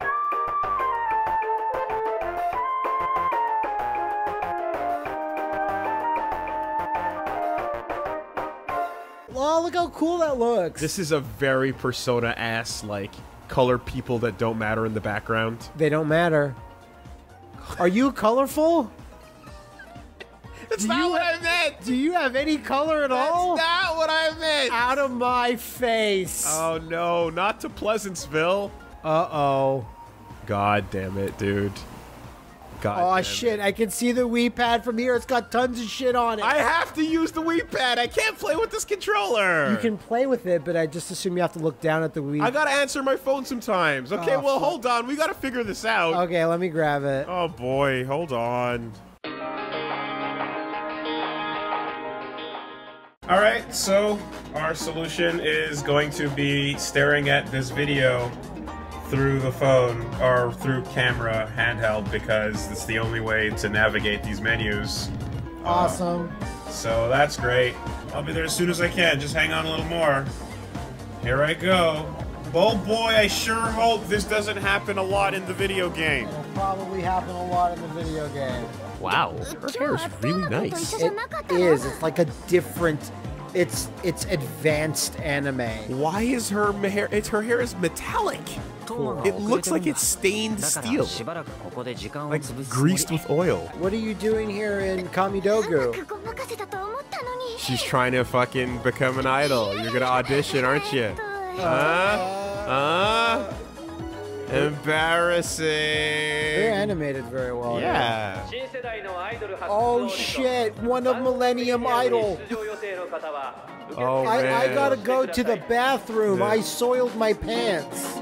Oh, look how cool that looks. This is a very persona ass like color people that don't matter in the background. They don't matter. Are you colorful? That's Do not what ha- I meant. Do you have any color at all? That's not what I meant. Out of my face. Oh no, not to Pleasantsville. Uh oh. God damn it, dude. God. Oh shit! it. I can see the Wii pad from here. It's got tons of shit on it. I have to use the Wii pad. I can't play with this controller. you can play with it, but I just assume you have to look down at the Wii. I gotta answer my phone sometimes. Okay, Oh, well, fuck. hold on. We gotta figure this out. Okay, let me grab it. Oh boy, hold on. All right, so our solution is going to be staring at this video through the phone or through camera handheld because it's the only way to navigate these menus. Uh, awesome. So that's great. I'll be there as soon as I can. Just hang on a little more. Here I go. Oh boy, I sure hope this doesn't happen a lot in the video game. It'll probably happen a lot in the video game. Wow, her hair is really nice. It is. It's like a different. It's it's advanced anime. Why is her hair? It's her hair is metallic. It looks like it's stained steel, like greased with oil. What are you doing here in Kamidogu? She's trying to fucking become an idol. You're gonna audition, aren't you? Uh, huh? Huh? Embarrassing. They're animated very well. Yeah. Oh shit! One of Millennium Idol. Oh I, man. I gotta go to the bathroom. Yeah. I soiled my pants.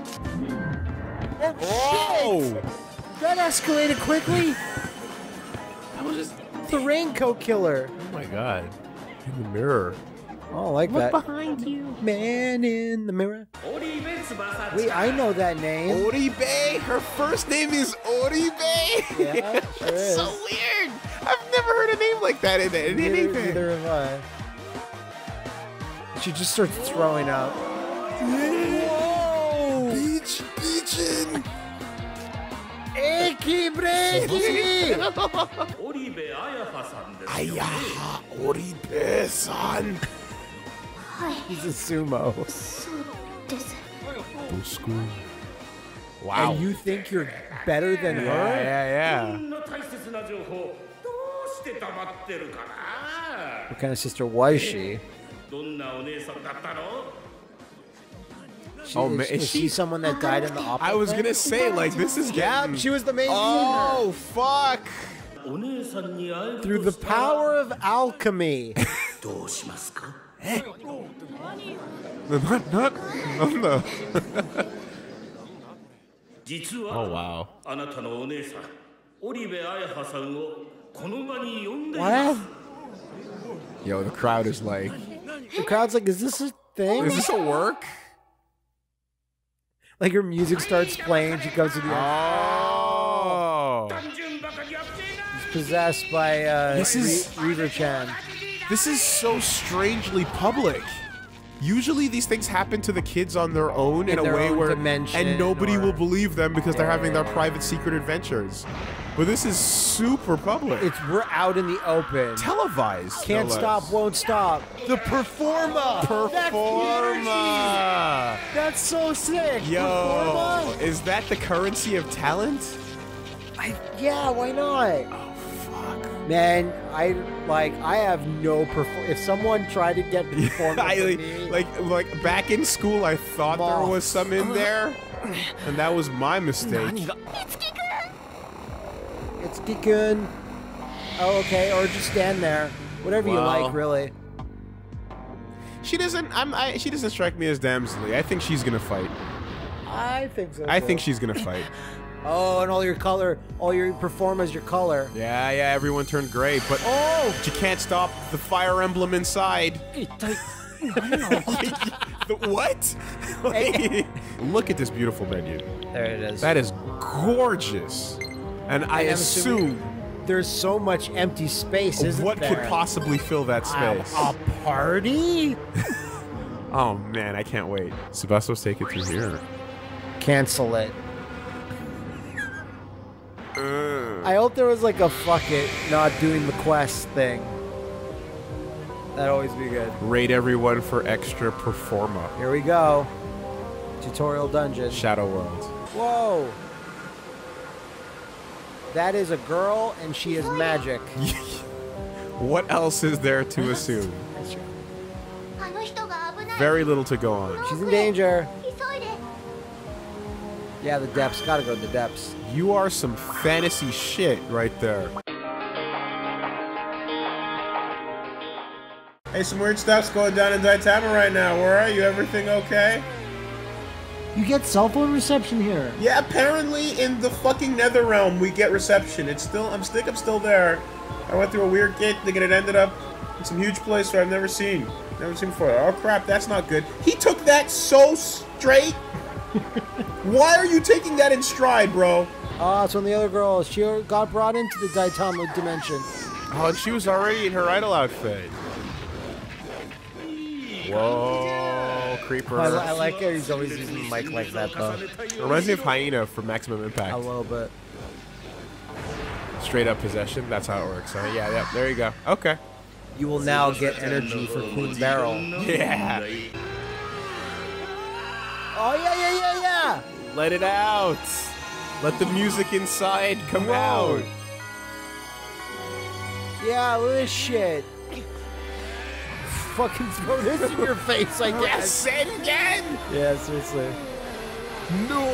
Oh, shit! That escalated quickly. That was just the raincoat killer. Oh my god. In the mirror. Oh, I like Look that. behind you. Man in the mirror. Wait, I know that name. Oribe. Her first name is Oribe. Yeah, sure That's is. so weird. I've never heard a name like that in, in Neither, anything. neither have I. She just starts throwing up. Whoa! Beach, beachin'. Equilibre! Ayaha, Oribe-san. He's a sumo. Wow. And you think you're better than Yeah, her? yeah, yeah. What kind of sister was she? She- Oh, man, is, is is she she- someone that died in the opera? I was thing? gonna say, like, this is Yeah, getting. she was the main Oh, fuck. Through the power of alchemy. not, not, on the. 実 Oh, は wow. あなたのお姉さん織部彩葉さんをこの場に呼んでい What? ます Yo, the crowd is like, The crowd's like, is this a thing? is this a work? Like her music starts playing, she comes to the Oh. She's possessed by uh, This is- Reaver Chan. This is so strangely public. Usually these things happen to the kids on their own in, In a way where dimension and nobody or- will believe them because they're having their private secret adventures. But this is super public. It's we're out in the open. televised. Can't no less. stop, won't stop. The performa. Performa. That's so sick. Yo, Performa? is that the currency of talent? I, yeah, why not? Oh fuck. Man, I like. I have no perform. If someone tried to get performance I, like, me, like like back in school, I thought there was some in there, and that was my mistake. it's Kikun. Oh, okay, or just stand there. Whatever you like, really. She doesn't. I'm. I, she doesn't strike me as damselly. I think she's gonna fight. I think so. I too. think she's gonna fight. Oh, and all your color, all your perform as your color. Yeah, yeah. Everyone turned gray, but Oh, but you can't stop the fire emblem inside. The what? Look at this beautiful menu. there it is. That is gorgeous. And I I'm assume There's so much empty space, isn't what there? could possibly fill that A- space? A, party? Oh man, I can't wait. Sebastos take it through here. Cancel it. I hope there was like a fuck it, not doing the quest thing. That'd always be good. rate everyone for extra performa. Here we go. Tutorial dungeon. Shadow World. Whoa. That is a girl, and she is magic. What else is there to assume? Very little to go on. She's in danger. Yeah, the depths. Gotta go to the depths. You are some fantasy shit right there. Hey, some weird stuff's going down in Daitama right now. Where are you? Everything okay? You get cell phone reception here. Yeah, apparently in the fucking Nether Realm we get reception. It's still, I'm think I'm still there. I went through a weird gate thinking it ended up in some huge place where I've never seen, never seen before. Oh crap, that's not good. He took that so straight. Why are you taking that in stride, bro? Ah, it's one the other girl. She got brought into the Daitama dimension. Oh, and she was already in her idol outfit. Whoa, creeper. I, I like it. He's always using the mic like that, though. Reminds me of Hyena from Maximum Impact. A little bit. straight up possession. That's how it works. Huh? Yeah, yeah. There you go. Okay. You will now get energy for Queen Barrel. Yeah. Oh yeah, yeah, yeah, yeah. Let it out. Let the music inside come out. Yeah, look at this shit. Fucking throw this in your face, I guess. Say again. Yeah, seriously. No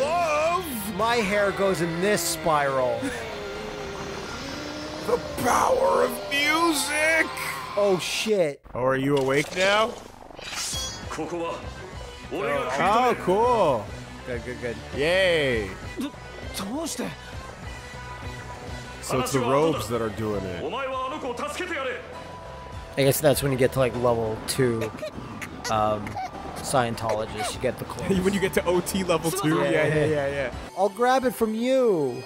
love. My hair goes in this spiral. The power of music. Oh shit. Oh, are you awake now? Oh, cool. Good, good, good. Yay. So it's the robes that are doing it. I guess that's when you get to like level two um, Scientologist. You get the clothes. when you get to OT level two. Yeah, yeah, yeah, yeah, yeah. I'll grab it from you.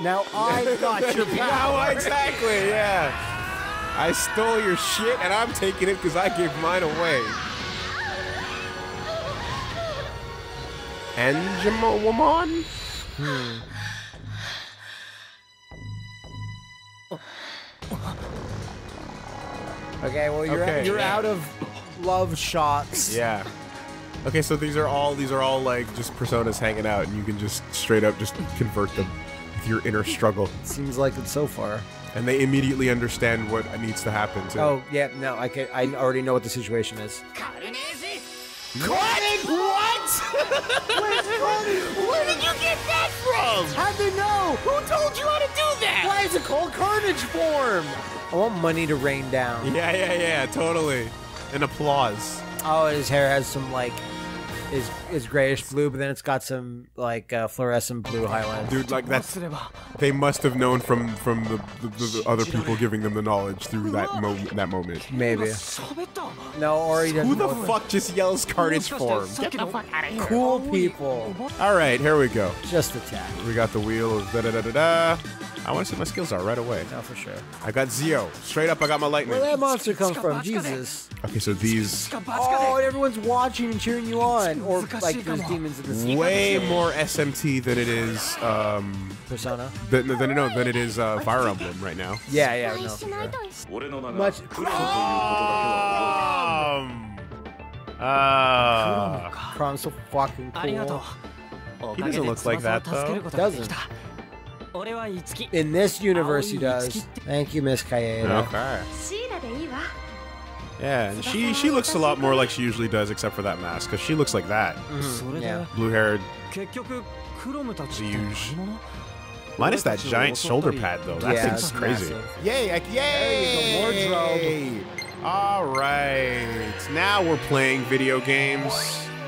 Now I got your power. Now exactly, yeah. I stole your shit and I'm taking it because I gave mine away. Angema woman? Hmm. Okay, well you're Okay. you're out of love shots. Yeah. Okay, so these are all these are all like just personas hanging out, and you can just straight up just convert them with your inner struggle, Seems like it so far. and they immediately understand what needs to happen. Too. Oh yeah, no, I can. I already know what the situation is. What? What? Where did you get that from? How'd they know? Who told you how to do that? Why is it called Carnage form? I want money to rain down. Yeah, yeah, yeah, totally. And applause. Oh, his hair has some like is is grayish blue, but then it's got some like uh, fluorescent blue highlights. Dude, like that's they must have known from from the, the, the, the other people giving them the knowledge through that moment. That moment. Maybe. No, or he doesn't. Who the know fuck just yells carnage form? Get the fuck out of here. Cool people. All right, here we go. Just attack. We got the wheel of da da da da da. I want to see my skills are right away. No, for sure. I got Zio. Straight up, I got my lightning. Where that monster come from? Jesus. Okay, so these. Oh, everyone's watching and cheering you on, or like there's demons in the sea. Way more SMT than it is um, Persona. Than, than no, than it is uh, Fire Emblem right now. Yeah, yeah, no. Sure. Much. Um, uh, Chrom's so fucking cool. He doesn't look like that though. Doesn't. In this universe, he does. Thank you, Miss Caeda. Okay. Yeah, and she she looks a lot more like she usually does, except for that mask, because she looks like that. Mm. Yeah. Blue-haired. Minus that giant shoulder pad, though. That yeah, thing's crazy. Massive. Yay! I, yay! The wardrobe. All right. Now we're playing video games.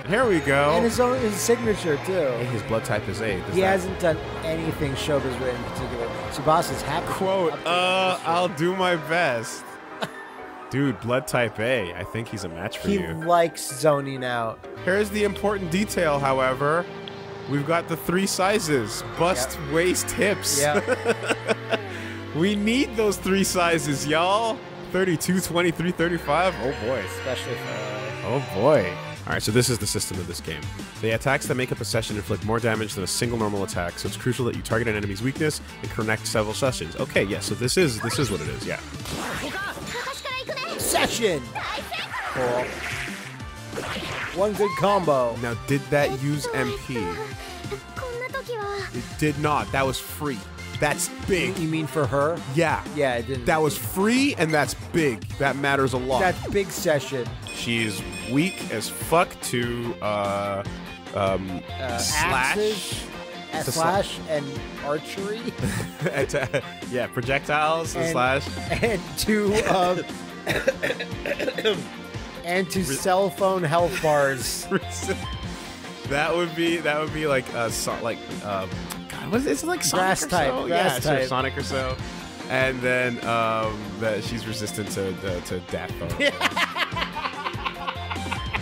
Here we go. And his own his signature too. Hey, his blood type is A. Does He that- hasn't done anything Shoga's written in particular. Tsubasa's happy. Quote, uh, I'll do my best. Dude, blood type A. I think he's a match for He you. likes zoning out. Here's the important detail, however. We've got the three sizes bust, waist, hips. Yeah. we need those three sizes, y'all. 32, 23, 35. Oh boy. Especially for Oh boy. Alright, so this is the system of this game. The attacks that make up a session inflict more damage than a single normal attack, so it's crucial that you target an enemy's weakness and connect several sessions. Okay, yeah, so this is this is what it is, yeah. Session! Cool. One good combo. Now, did that use MP? It did not. That was free. That's big. You mean for her? Yeah. Yeah, it didn't. That was free and that's big. That matters a lot. That big session. She's weak as fuck to uh um Uh, slash. axes, To slash and archery, At, uh, yeah, projectiles and And- slash. and to um, and to cell phone health bars. that would be that would be like a so, like um God, what is like Sonic grass or type, so? yeah, type. Sonic or so. And then um, that she's resistant to uh, to death.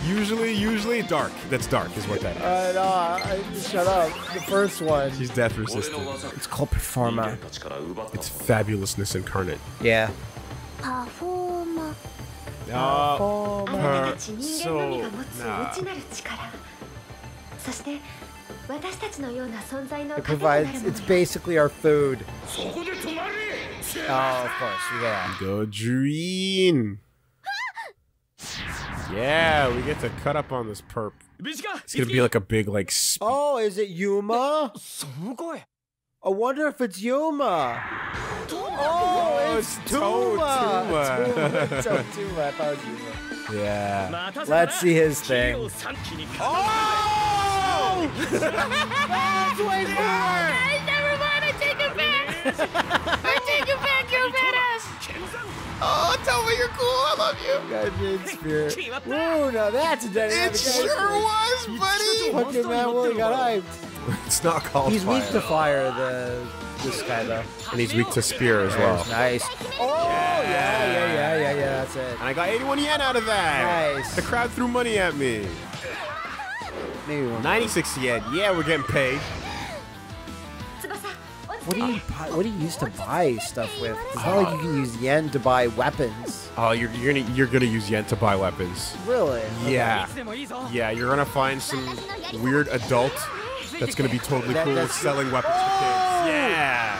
usually, usually dark. That's dark is what that is. Uh, no, I, shut up. The first one. She's death resistant. It's called performer. It's fabulousness incarnate. Yeah. Performa. Uh, so, nah. It provides, it's basically our food. Oh, of course, yeah. Go dream. Yeah, we get to cut up on this perp. It's gonna be like a big, like. oh, is it Yuma? I wonder if it's Yuma. Oh, it's oh, Tuma. Tuma. Tuma. Tuma. I thought it was Yuma. Yeah. Let's see his thing. Oh! That's way cooler. never mind, I take it back. I take it back, you're badass. Oh, tell me you're cool. I love you. Gaijin Spirit. Woo, now that's a dead dynamic. It sure was, buddy. Fucking man Willie got hyped. It's not called He's fire. weak to fire, the this guy though. and he's weak to spear as well. Nice. Oh yeah, yeah, yeah, yeah, yeah. That's it. And I got 81 yen out of that. Nice. The crowd threw money at me. Maybe one. 96 yen. Yeah, we're getting paid. What do you buy, what do you use to buy stuff with? It's not like you can use yen to buy weapons. Oh, you're, you're gonna you're gonna use yen to buy weapons. Really? Yeah. Yeah, you're gonna find some weird adult that's gonna be totally That- cool that's- selling weapons for kids. Oh! Yeah.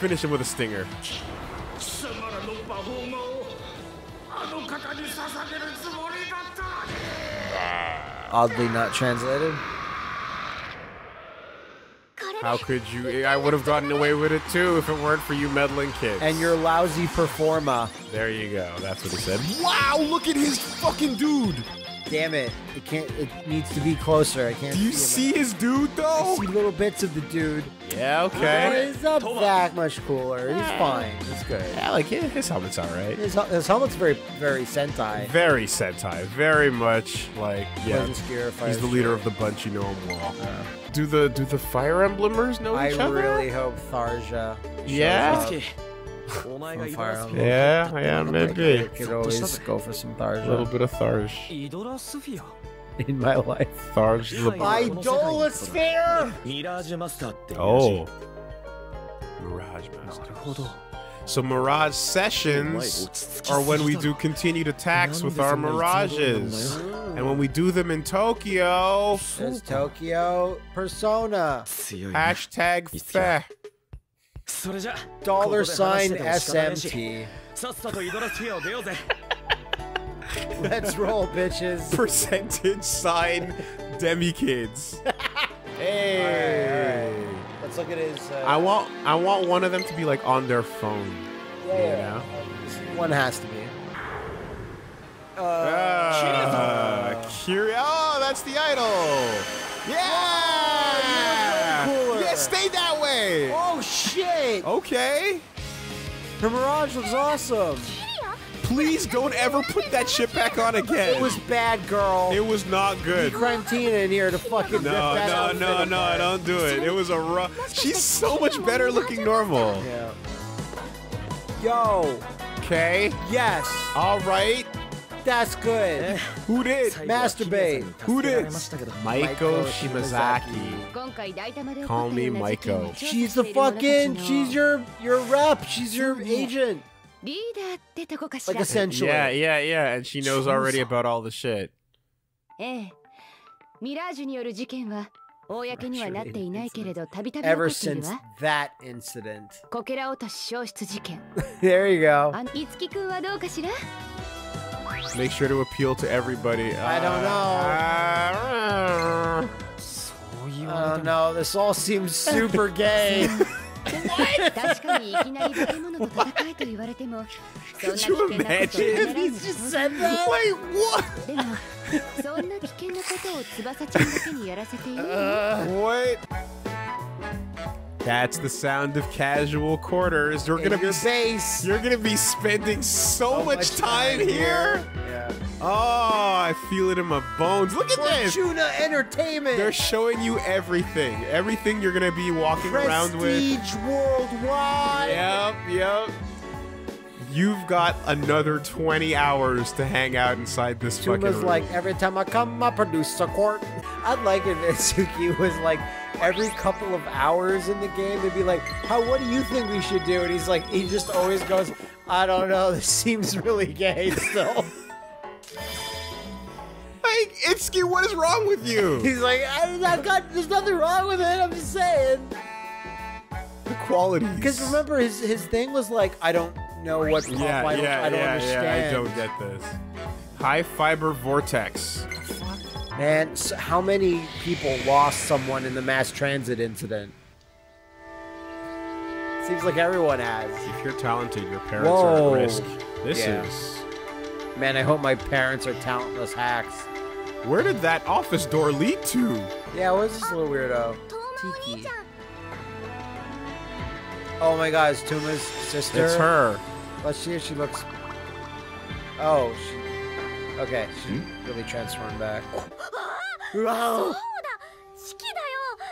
Finish him with a stinger. Oddly not translated. How could you? I would have gotten away with it too if it weren't for you meddling kids. And your lousy performa. There you go. That's what he said. Wow, look at his fucking dude. Damn it! It can't. It needs to be closer. I can't. Do you see, see his dude though? I see little bits of the dude. Yeah, okay. Oh, he's not that much cooler. He's fine. He's good. Yeah, like his, his helmet's alright. His, his helmet's very, very Sentai. Very Sentai. Very much like yeah. Poison He's the leader of the bunch. You know him well. Do the do the Fire Emblemers know I each other? I really hope Tharja. shows Yeah? yeah, yeah, maybe. I could always go for some Tharja. A little bit of Tharj. In my life. Tharj the... Idolosphere! Oh. Mirage Master. So Mirage sessions are when we do continued attacks with our Mirages. And when we do them in Tokyo... There's Tokyo Persona. Hashtag Feh. Dollar sign SMT. Let's roll, bitches. Percentage sign demi kids. hey. Let's look at his. Uh, I want I want one of them to be like on their phone. Yeah. yeah. One has to be. Uh, uh, Oh, that's the idol. Yeah cooler. Yeah, stay that way. Oh shit! Okay. Her Mirage looks awesome. Please don't ever put that shit back on again. It was bad, girl. It was not good. Tina in here to fucking rip No, that no, outfit no, no, apart. don't do it. It was a rough. She's so much better looking normal. Yeah. Yo. Okay. Yes. All right. That's good. Eh. Who did? Masturbate. Who did? Maiko Shimazaki. Call me Maiko. She's the fucking, she's your, your rep. She's your agent. Like essentially. Yeah, yeah, yeah. And she knows already about all the shit. Ever since that incident. there you go. いつきくんはどうかしら Make sure to appeal to everybody. I don't know. know. Oh no, this all seems super gay. 確かにいきなり化け物と戦えと言われてもそんな危 Could you 険なことをや imagine? められ He るの just は said that. Wait, what? でもそんな危険なことを翼ちゃんだけにやらせていいの What? That's the sound of casual quarters. You're In gonna your be base. you're gonna be spending so, much, time, here. Yeah. Oh, I feel it in my bones. Look at this. Fortuna Entertainment. They're showing you everything. Everything you're gonna be walking around with. Prestige worldwide. Yep, yep. You've got another 20 hours to hang out inside this fucking Tuma's room. like, every time I come, I produce a court. I'd like if Itsuki was like, every couple of hours in the game, they'd be like, how, what do you think we should do? And he's like, he just always goes, I don't know, this seems really gay still. I like, Itsuki, what is wrong with you? He's like, I, I've got. There's nothing wrong with it. I'm just saying. the qualities. Because remember, his his thing was like, I don't know what pop yeah, idols. yeah, I don't yeah, understand. yeah, I don't get this. High fiber vortex. Man, so how many people lost someone in the mass transit incident? Seems like everyone has. If you're talented, your parents Whoa. are at risk. This Yeah. is. Man, I hope my parents are talentless hacks. Where did that office door lead to? Yeah, where's this little weirdo? Tiki. Oh my god, it's Tuma's sister. It's her. Let's see if she looks. Oh, she. Okay, she hmm? Really transformed back. Wow.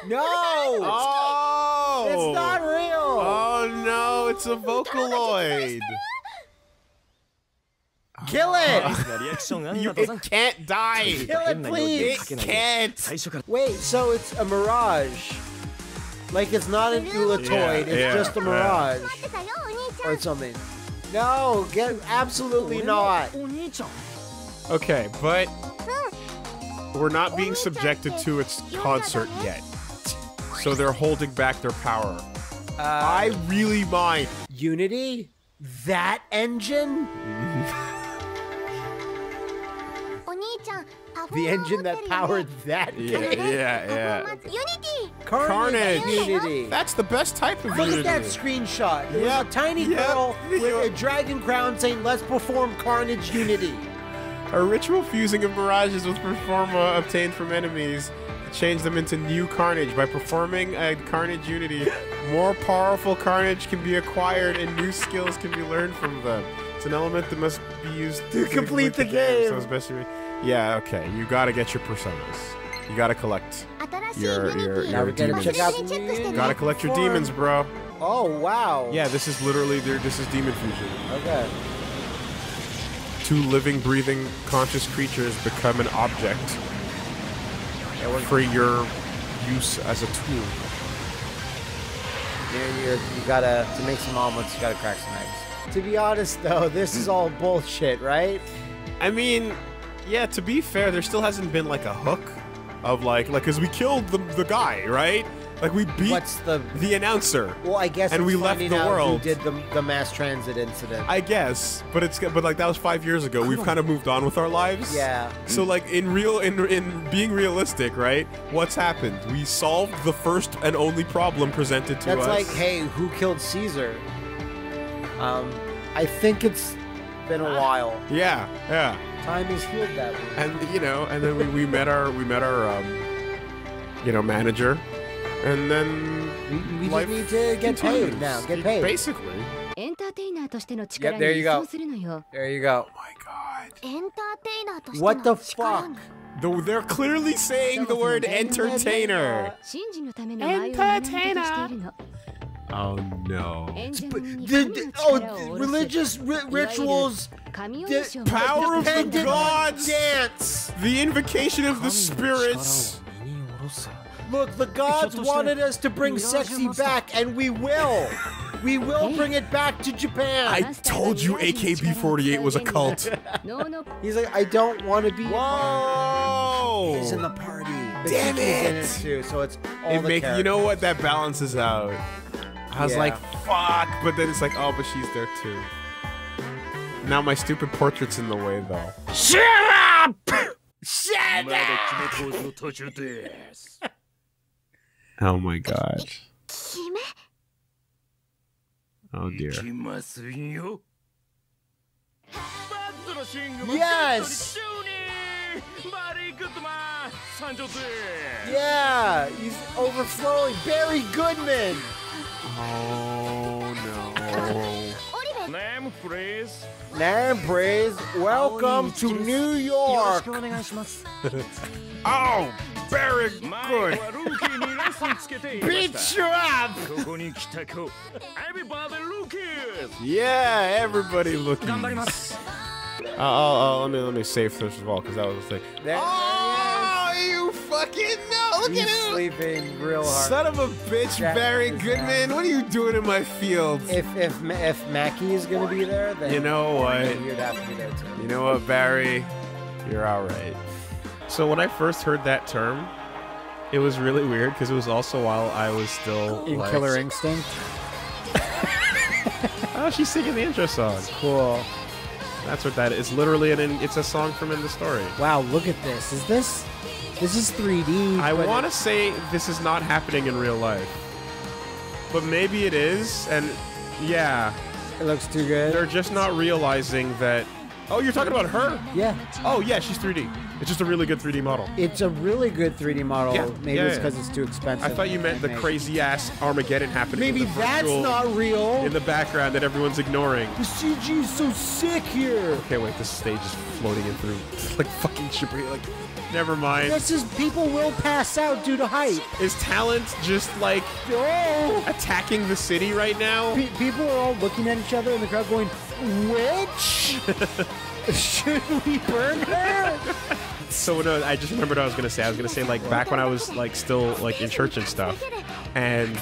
No! Oh! It's not real! Oh no, it's a Vocaloid. Kill it! Ah. You, it can't die. Kill it, please! It can't. Wait, so it's a mirage. Like it's not an Ulatoid, Yeah, it's yeah, just a yeah. mirage. Or something. No, get absolutely not. Oh, Okay, but we're not being subjected to its concert yet. So they're holding back their power. Uh, I really mind. Unity? That engine? The engine that powered that Yeah, game? yeah, yeah. Carnage. Carnage. Unity. That's the best type of Look unity. at that screenshot. It Yep, was a tiny yep. girl with a dragon crown saying, let's perform Carnage Unity. A ritual fusing of mirages with performa obtained from enemies to change them into new carnage. By performing a carnage unity, more powerful carnage can be acquired and new skills can be learned from them. It's an element that must be used to, complete the So game. it's best to yeah, okay. You gotta get your personas. You gotta collect your your, your demons. check out the new Gotta collect your demons, bro. Oh, wow. Yeah, this is literally their this is demon fusion. Okay. Two living, breathing, conscious creatures become an object for your use as a tool. You're, you're, you gotta, to make some omelets, you gotta crack some eggs. To be honest, though, this is all bullshit, right? I mean, yeah. To be fair, there still hasn't been like a hook of like like because we killed the the guy, right? Like we beat What's the the announcer. Well, I guess and we left the world. Who did the, the mass transit incident? I guess, but it's but like that was five years ago. We've kind of moved on with our lives. Yeah. So like in real in in being realistic, right? What's happened? We solved the first and only problem presented to That's us. That's like, hey, who killed Caesar? Um, I think it's been a while. Yeah, yeah. Time has healed that one. And you know, and then we, we met our we met our um, you know manager, and then we, we life just need to get paid continues. now. Get paid. Basically. エンターテイナーとしての力 Yep, に there 依 you go. 存するのよ。 There you go. エンターテイナーとして What the の力 fuck? Though they're clearly saying the word entertainer. 真珠のための舞を学んでとしているの。 Oh no. 演者のに The, 神 the, の oh, 力を下ろす religious ri- いわゆる rituals. 神お The ろしを Power of the dependent on gods. dance. The invocation of the spirits. Look, the gods wanted us to bring sexy back, and we will. We will bring it back to Japan. I told you AKB48 was a cult. 脳の He's like, I don't want to be. Whoa! He's in the party. But Damn Kiki's in it. it too, so it's all It the make you know what that balances out. I was Yeah. like, fuck, but then it's like, oh, but she's there too. Now my stupid portrait's in the way though. Shut up! Shut Oh my god. Oh dear. Yes! Yeah! He's overflowing. Barry Goodman! Oh no. Name, please. Name, please. Welcome oh, to New York! oh! very good. Beat you up. everybody look Yeah, everybody look. Uh, oh, oh, let me let me save first of all because that was the thing. That, oh, yeah. you fucking no! Look He's at him. sleeping real hard. Son of a bitch, that Barry Goodman. Bad. What are you doing in my field? If if if Mackie is gonna be there, then you know what? You'd have to be there too. You know what, Barry? You're all right. So when I first heard that term, it was really weird because it was also while I was still In like, Killer Instinct. Oh, she's singing the intro song. Cool. That's what that is. Literally, an it's a song from In the Story. Wow, look at this. Is this this is 3D? I want to say this is not happening in real life, but maybe it is. And yeah, it looks too good. They're just not realizing that. Oh, you're talking about her? Yeah. Oh, yeah, she's 3D. It's just a really good 3D model. It's a really good 3D model. Yeah, Maybe yeah, it's yeah. because it's too expensive. I thought you meant the crazy ass Armageddon happening. Maybe that's not real. In the background that everyone's ignoring. The CG is so sick here. Okay, wait, this stage is floating in through. Like fucking super. Like, never mind. That's just people will pass out due to hype. Is talent just like attacking the city right now? Pe- people are all looking at each other in the crowd going, Which? Should we burn her? So no, I just remembered what I was gonna say. I was gonna say like back when I was like still like in church and stuff, and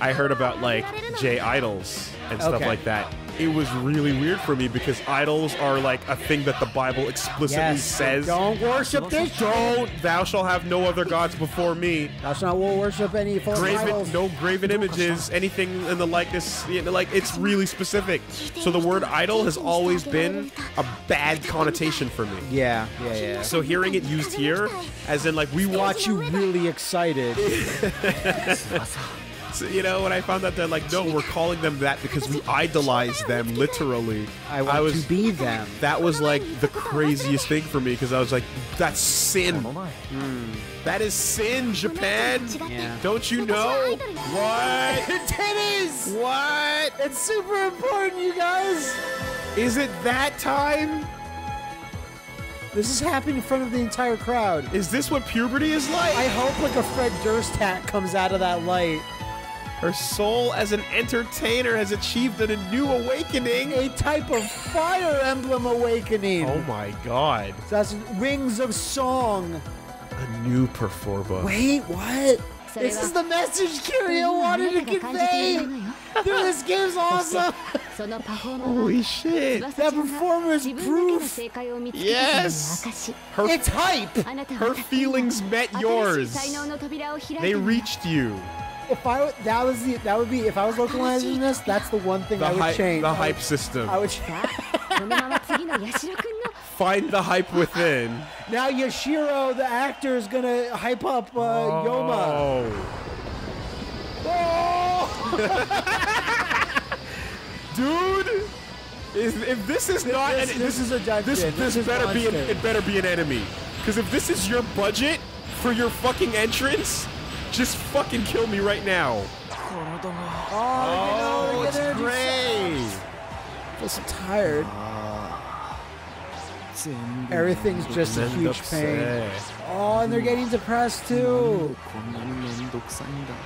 I heard about like J idols and stuff Okay. like that. It was really weird for me because idols are like a thing that the Bible explicitly Yes, says. don't worship this Don't. Thou shall have no other gods before me. Thou shalt not worship any false Graven, idols. no graven images, anything in the likeness. You know, like it's really specific. So the word idol has always been a bad connotation for me. Yeah, yeah, yeah. So hearing it used here, as in like we Watch you really excited. So, you know, when I found out that like, no, we're calling them that because we idolize them literally. I want was, to be them. That was like the craziest thing for me because I was like, that's sin. Oh, hmm. That is sin, Japan. Yeah. Don't you know? What? it is. What? It's super important, you guys. Is it that time? This is happening in front of the entire crowd. Is this what puberty is like? I hope like a Fred Durst hat comes out of that light. Her soul as an entertainer has achieved a new awakening. A type of fire emblem awakening. Oh my god. So that's Wings of Song. A new performer. Wait, what? This is the message Kiria wanted to convey. Dude, this game's awesome. Holy shit. That performance proof. Yes. Her, It's hype. her feelings met yours. They reached you. If I that was the that would be if I was localizing this, that's the one thing The I would hype, change. the I would- hype system. I would. Find the hype within. now Yashiro, the actor, is gonna hype up uh, Yoma. Oh. Dude, is, if this is not This- an, this is a dungeon. This, This this is better be an, it better be an enemy. Because if this is your budget for your fucking entrance, just fucking kill me right now. Oh, it's oh, great. I feel so tired. Everything's just a huge pain. Oh, and they're getting depressed too.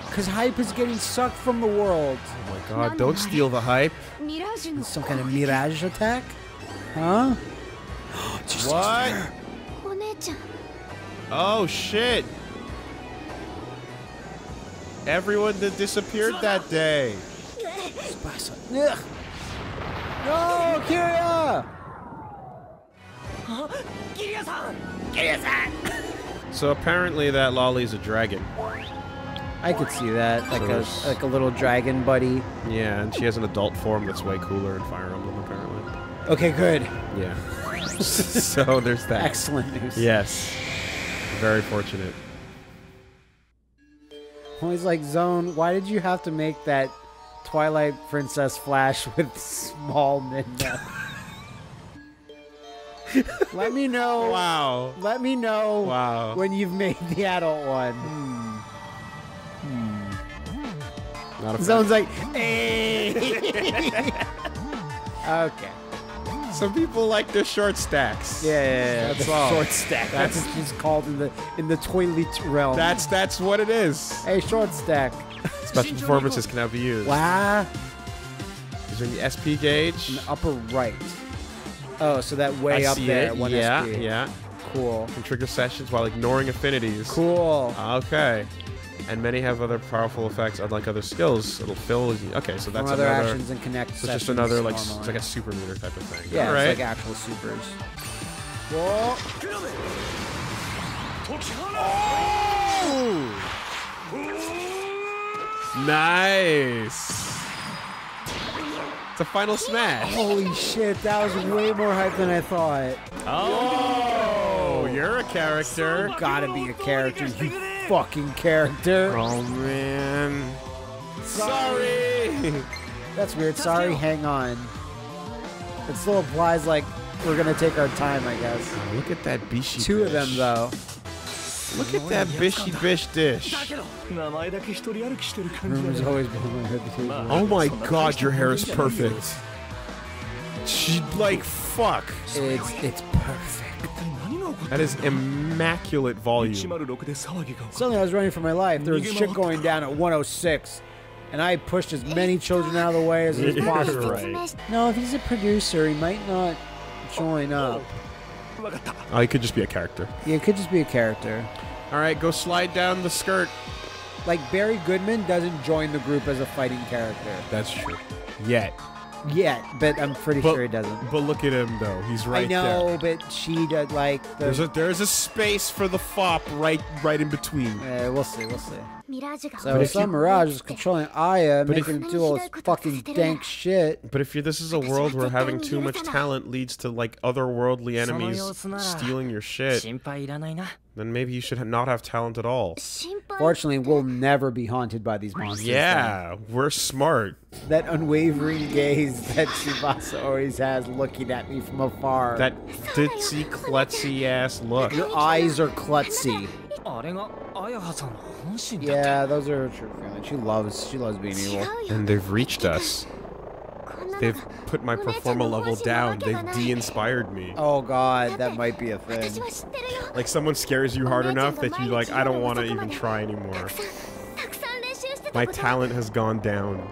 Because hype is getting sucked from the world. Oh my god, don't steal the hype. It's some kind of mirage attack? Huh? What? Oh shit. Everyone that disappeared that day. Ugh. No, Kiria! So apparently that Lolly's a dragon. I could see that, like So a like a little dragon buddy. Yeah, and she has an adult form that's way cooler in Fire Emblem apparently. Okay, good. Yeah. so there's that. Excellent news. Yes. Very fortunate. Always like Zone. Why did you have to make that Twilight Princess Flash with small Midna? Let me know. Wow. Let me know. Wow. When you've made the adult one. Hmm. Hmm. Not a Zone's like, hey. Eh. okay. Some people like the short stacks. Yeah, yeah, yeah. That's the all. short stack. That's what it's called in the in the toilet realm. That's that's what it is. hey, short stack. Special performances can now be used. Wow. Is there the SP gauge? In the upper right. Oh, so that way I up see there. it. One yeah, SP. yeah. Cool. Can trigger sessions while ignoring affinities. Cool. Okay. And many have other powerful effects, unlike other skills. It'll fill. Okay, so that's From other another. actions and connect So it's just another like normally. it's like a super meter type of thing. Yeah, All right. it's like actual supers. Whoa. Nice. It's a final smash. Holy shit, that was way more hype than I thought. Oh, you're a character. Gotta be a character, you fucking character. Oh man. Sorry. That's weird. Sorry, hang on. It still applies like we're gonna take our time, I guess. Look at that bishi. Two of them though. Look at that bishy bish dish. Rumors always been my reputation. Oh my god, your hair is perfect. She like fuck. It's it's perfect. That is immaculate volume. Suddenly I was running for my life. There was shit going down at 106. And I pushed as many children out of the way as was possible. right. No, if he's a producer, he might not join up. Oh, he could just be a character. Yeah, it could just be a character. All right, go slide down the skirt. Like Barry Goodman doesn't join the group as a fighting character That's true. Yet. yet, but I'm pretty But- sure he doesn't. But look at him though. He's right I know, there. but she does like the. There's a there's a space for the fop right right in between. Eh, we'll see, we'll see. So if some Mirage is controlling Aya, making if, him do all this fucking dank shit. But if this is a world where having too much talent leads to like otherworldly enemies stealing your shit, then maybe you should not have talent at all. Fortunately, we'll never be haunted by these monsters. Yeah, then. we're smart. That unwavering gaze that Tsubasa always has looking at me from afar. That ditzy, klutzy ass look. Your eyes are klutzy. Yeah, those are her feelings. She loves, she loves being evil. And they've reached us. They've put my performa level down. They've de-inspired me. Oh god, that might be a thing. Like someone scares you hard enough that you like, I don't want to even try anymore. My talent has gone down.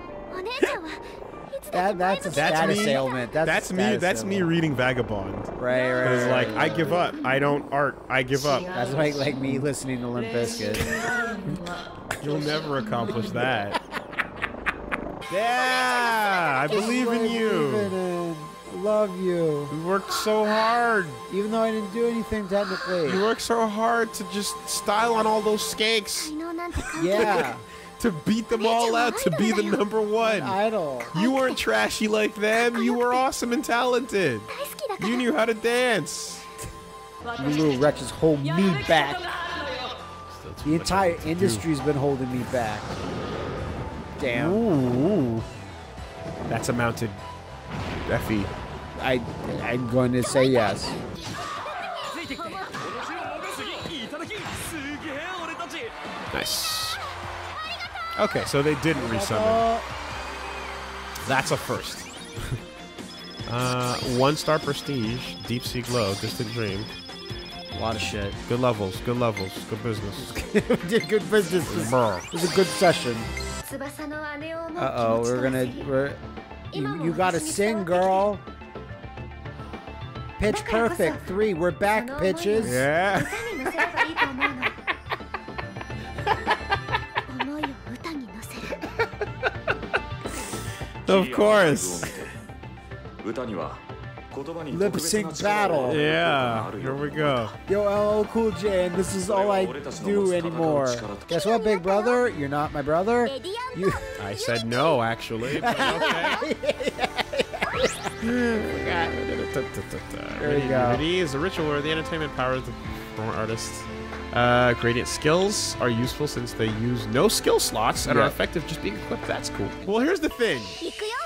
That, that's a That's status me. ailment. That's, That's, me. status That's me reading Vagabond. Right, right. It's right, like right. I give up. I don't art. I give up. That's like like me listening to Limp Bizkit. You'll never accomplish that. Yeah, I believe in you. Love you. You worked so hard. Even though I didn't do anything technically. You worked so hard to just style on all those skanks. Yeah. to beat them all out to be the number one. Idol. You weren't trashy like them. You were awesome and talented. You knew how to dance. You little wretches hold me back. The entire industry's been holding me back. Damn. Ooh. That's a mounted Effie. I, I'm going to say yes. Nice. Okay, so they didn't resummon. That's a first. uh, one star prestige, deep sea glow, distant dream. A lot of shit. Good levels, good levels, good business. did good business. This, this is a good session. Uh oh, we're gonna we're you, you gotta sing, girl. Pitch perfect three. We're back, pitches. Yeah. of course lip sync battle. Yeah, here we go. Yo, LL Cool J, and this is all I do anymore. Guess what, big brother? You're not my brother. You I said no, actually. There you go. Unity is a ritual where the entertainment powers of the former artists. Uh, radiant skills are useful since they use no skill slots and yep. are effective just being equipped. That's cool. Well, here's the thing.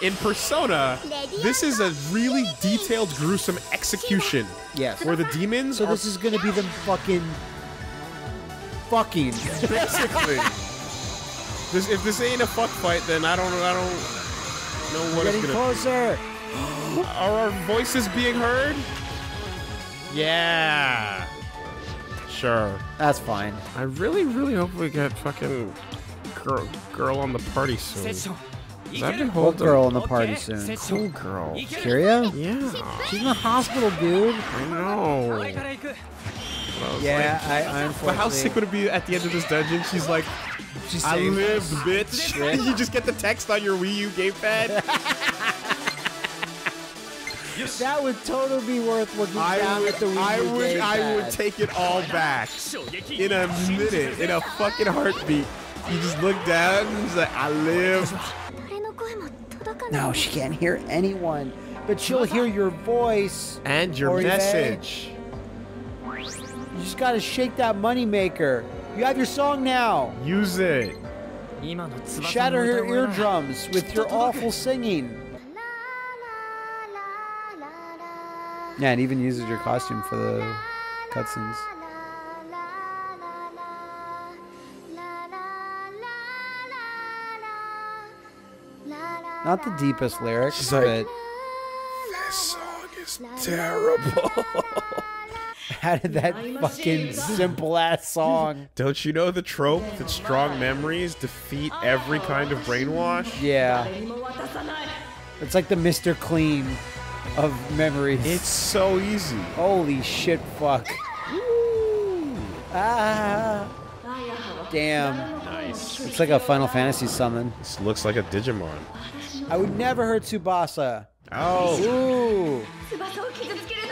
In Persona, this is a really detailed, gruesome execution. Yes. Where the demons So are this is gonna be them fucking. Fucking. basically. this, if this ain't a fuck fight, then I don't, I don't know what Getting it's gonna. closer. Are our voices being heard? Yeah. Sure. That's fine. I really, really hope we get fucking girl, girl on the party soon. That'd whole girl in the party soon. Cool girl. Kiria? Yeah. She's in the hospital, dude. I know. I yeah, like, I, I unfortunately. But how sick would it be at the end of this dungeon? She's like, She's I lived, bitch. you just get the text on your Wii U gamepad. That would totally be worth looking I down would, at the Wii I U would, gamepad. I would take it all back in a minute, in a fucking heartbeat. You just look down and just like, I lived. No, she can't hear anyone, but she'll hear your voice And your Oribe. message. You just gotta shake that moneymaker. You have your song now. Use it. Shatter her eardrums with your awful singing. Yeah, it even uses your costume for the cutscenes. Not the deepest lyrics, She's like, but This song is terrible. how did that fucking simple ass song? Don't you know the trope that strong memories defeat every kind of brainwash? Yeah. It's like the Mr. Clean of memories. It's so easy. Holy shit, fuck. Ah. Damn. Nice. It's like a Final Fantasy summon. This looks like a Digimon. I would never hurt Tsubasa. Oh. Ooh.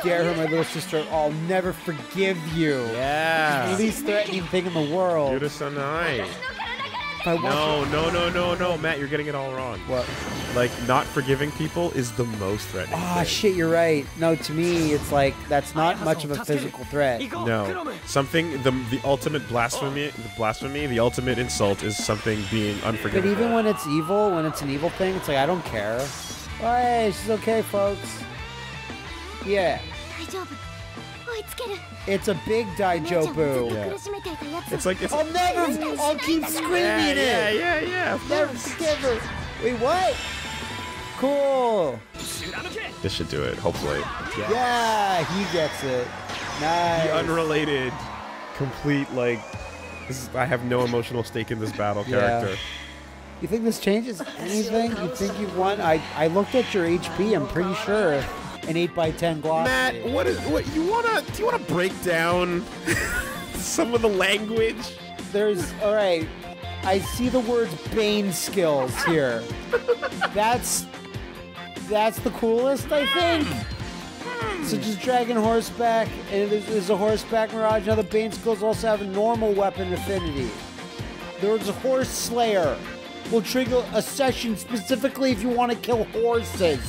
Dare her, my little sister. I'll never forgive you. Yeah. The least threatening thing in the world. You're so nice. If I want No, you- no, no, no, no, Matt, you're getting it all wrong. What? Like, not forgiving people is the most threatening. Ah, thing. shit, you're right. No, to me, it's like, that's not much of a physical threat. No, something the the ultimate blasphemy, the blasphemy, the ultimate insult is something being But even when it's evil, when it's an evil thing, it's like, I don't care. Oh, hey, she's okay, folks. Yeah. It's a big Daijobu. Yeah. It's like it's. I'll never. I'll keep screaming yeah, it. Yeah, yeah, yeah. Never, never. Wait, what? Cool. This should do it. Hopefully. Yeah, yeah he gets it. Nice. The unrelated, complete like. Is, I have no emotional stake in this battle character. Yeah. You think this changes anything? You think you've won? I I looked at your HP. I'm pretty sure an 8x10 Glock. Matt, what is what you wanna? Do you wanna break down some of the language? There's all right. I see the words Bane skills here. That's that's the coolest, I think. So hmm. just dragon horseback, and there's, there's a horseback mirage. Now the Bane skills also have a normal weapon affinity. There's a horse slayer. Will trigger a session specifically if you want to kill horses.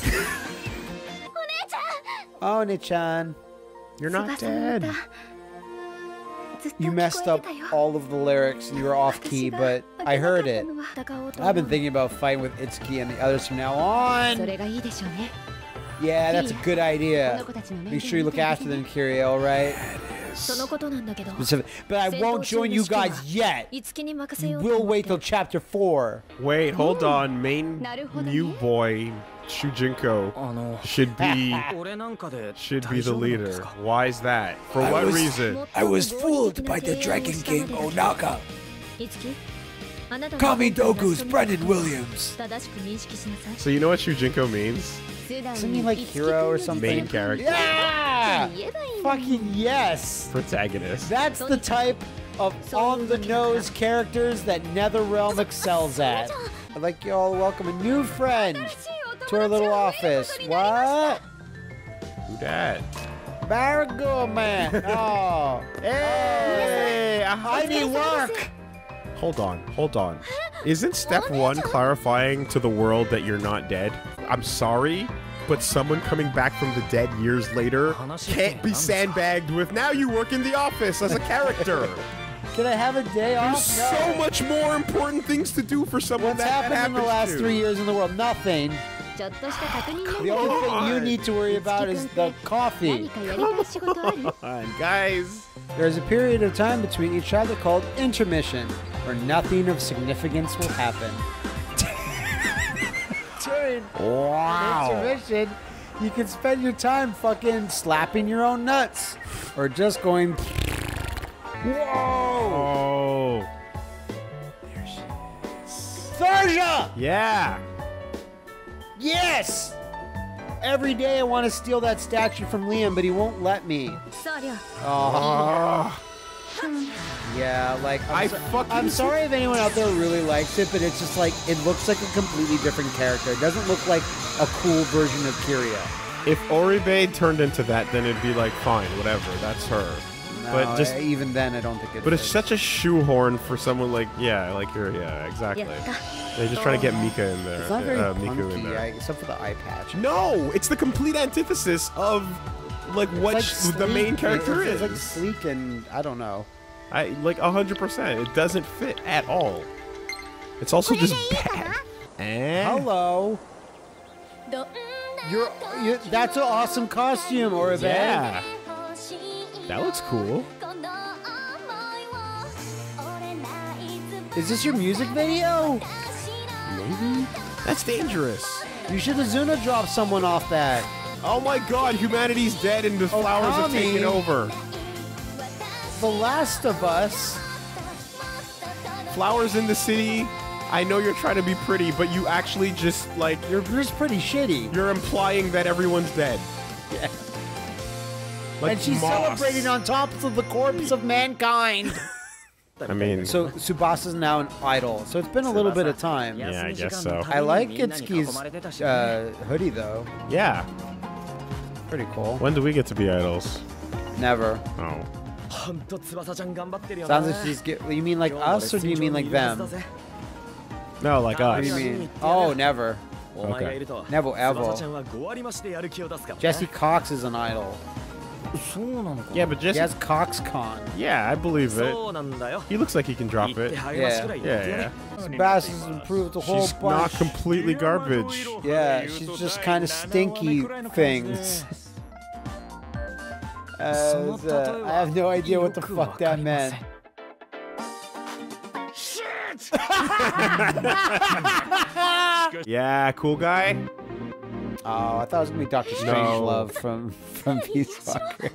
Oh, Nichan, you're not dead. You messed up all of the lyrics. and You were off key, but I heard it. I've been thinking about fighting with Itsuki and the others from now on. Yeah, that's a good idea. Make sure you look after them, Kiria. alright? But I won't join you guys yet. We'll wait till chapter 4. Wait, hold on. Main new boy Shujinko should be should be the leader. Why is that? For I what was, reason? I was fooled by the Dragon King Onaga. Kami Doku's Brendan Williams. So you know what Shujinko means? Doesn't mean like hero or something? Main character. Yeah! Fucking yes! Protagonist. That's the type of on-the-nose characters that NetherRealm excels at. I'd like you all to welcome a new friend to our little office. What? Who dat? Barry Goodman. Oh. Hey! I need work! Hold on, hold on. Isn't step one clarifying to the world that you're not dead? I'm sorry, but someone coming back from the dead years later can't be sandbagged with now you work in the office as a character. Can I have a day off? There's so much more important things to do for someone What's that, that happened in the last to. three years in the world? Nothing the only thing you need to worry about is the coffee. Come on, guys. There's a period of time between each other called intermission, where nothing of significance will happen. During wow. intermission, you can spend your time fucking slapping your own nuts, or just going. Whoa! Oh. There she is. Sergia! Yeah. Yes! Every day I want to steal that statue from Liam, but he won't let me. Oh. Yeah, like I'm, I fucking I'm sorry if anyone out there really likes it, but it's just like it looks like a completely different character. It doesn't look like a cool version of Kiria. If Oribe turned into that, then it'd be like fine, whatever. That's her. No, but just even then, I don't think it. But it's such a shoehorn for someone like yeah, like you're yeah, exactly. They're just trying to get Mika in there. It's not very uh, Miku in punky, there. I- except for the eye patch. No, it's the complete antithesis of like what like sh- the main sleek. character it's, is. It's like sleek and I don't know. I like hundred percent. It doesn't fit at all. It's also just bad. Eh? Hello. You're, you that's an awesome costume, or Yeah. That looks cool. Is this your music video? Maybe. That's dangerous. You should have Zuna dropped someone off that. Oh my god, humanity's dead and the oh, flowers have taken over. The Last of Us. Flowers in the city. I know you're trying to be pretty, but you actually just like you're just pretty shitty. You're implying that everyone's dead. Yeah. Like and she's moss. celebrating on top of the corpse of mankind. I mean, so Tsubasa's now an idol. So it's been a little bit of time. Yeah, I guess so. I like Itsuki's uh, hoodie though. Yeah, pretty cool. When do we get to be idols? Never. Oh. Sounds like she's get. You mean like us, or do you mean like them? No, like us. Oh, never. Okay. Never ever. Jesse Cox is an idol. そうなのか Yeah, but He Jesse. has CoxCon. Yeah, I believe it. そうなんだよ He looks like he can drop 言っ it. て励ましくらい言 Yeah, ってやれ yeah. Sebastian's improved a whole She's bunch. not completely garbage. Yeah, she's just kind of stinky things. As, uh, I have no idea what the fuck that meant. Yeah, cool guy. Oh, I thought it was gonna be Doctor No. Strangelove from from Peace Walker.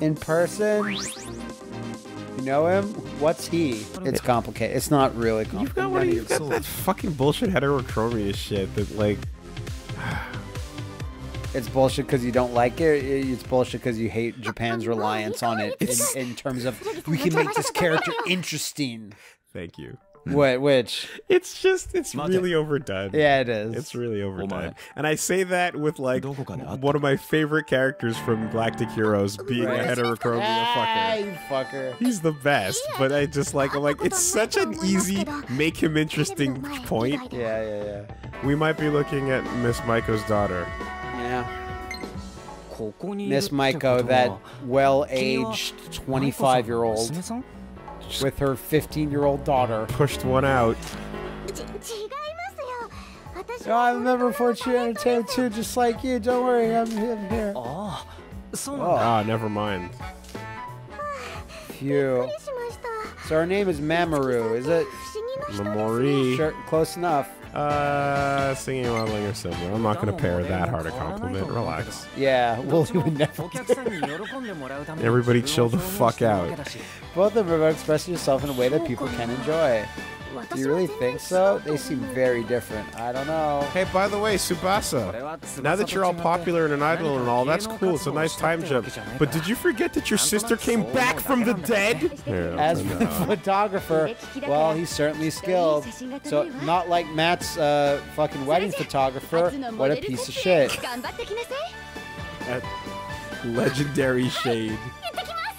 In person, you know him. What's he? It's complicated. It's not really complicated. You've got, one, you've got that fucking bullshit heterochromia shit that like It's bullshit because you don't like it. It's bullshit because you hate Japan's reliance on it in, in terms of we can make this character interesting. Thank you. What? Which? It's just it's really overdone. Yeah, it is. It's really overdone. And I say that with like one of my favorite characters from Galactic Heroes being Right. a heterochromia Ah, fucker. you fucker. He's the best, but I just like I'm like it's such an easy make him interesting point. Yeah, yeah, yeah. We might be looking at Miss Maiko's daughter. Yeah. Miss Maiko, that well-aged 25-year-old with her 15-year-old daughter. Pushed one out. No, I'm a member of Fortuna Entertainment too, just like you. Don't worry, I'm, I'm here. Oh, so Ah, never mind. Phew. So her name is Mamoru, is it? Mamori. Sure, close enough. Uh, singing, modeling, or similar. I'm not going to pair that hard a compliment. Relax. Yeah, Woolie would never. Everybody chill the fuck out. Both of them express expressing yourself in a way that people can enjoy. Do you really think so? They seem very different. I don't know. Hey, by the way, Tsubasa, now that you're all popular and an idol and all, that's cool. It's a nice time jump. But did you forget that your sister came back from the dead? As a the photographer, well, he's certainly skilled. So, not like Matt's uh, fucking wedding photographer. What a piece of shit. Legendary shade.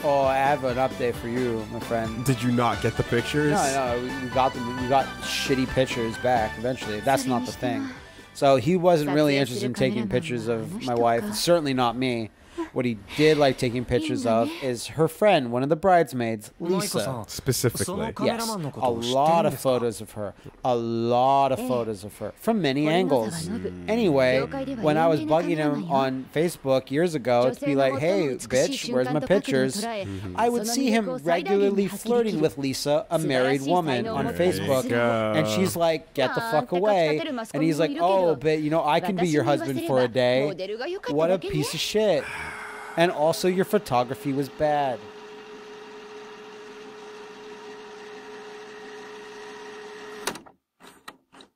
Oh, I have an update for you, my friend. Did you not get the pictures? No, no, we, we got them. We got shitty pictures back eventually. That's not the thing. So he wasn't really interested in taking pictures of my wife. Certainly not me. What he did like taking pictures of is her friend, one of the bridesmaids, Lisa. Specifically. Yes, a lot of photos of her. A lot of photos of her from many angles. Mm. Anyway, when I was bugging him on Facebook years ago to be like, hey, bitch, where's my pictures? Mm-hmm. I would see him regularly flirting with Lisa, a married woman, on Facebook. And she's like, get the fuck away. And he's like, oh, but you know, I can be your husband for a day. What a piece of shit. And also, your photography was bad.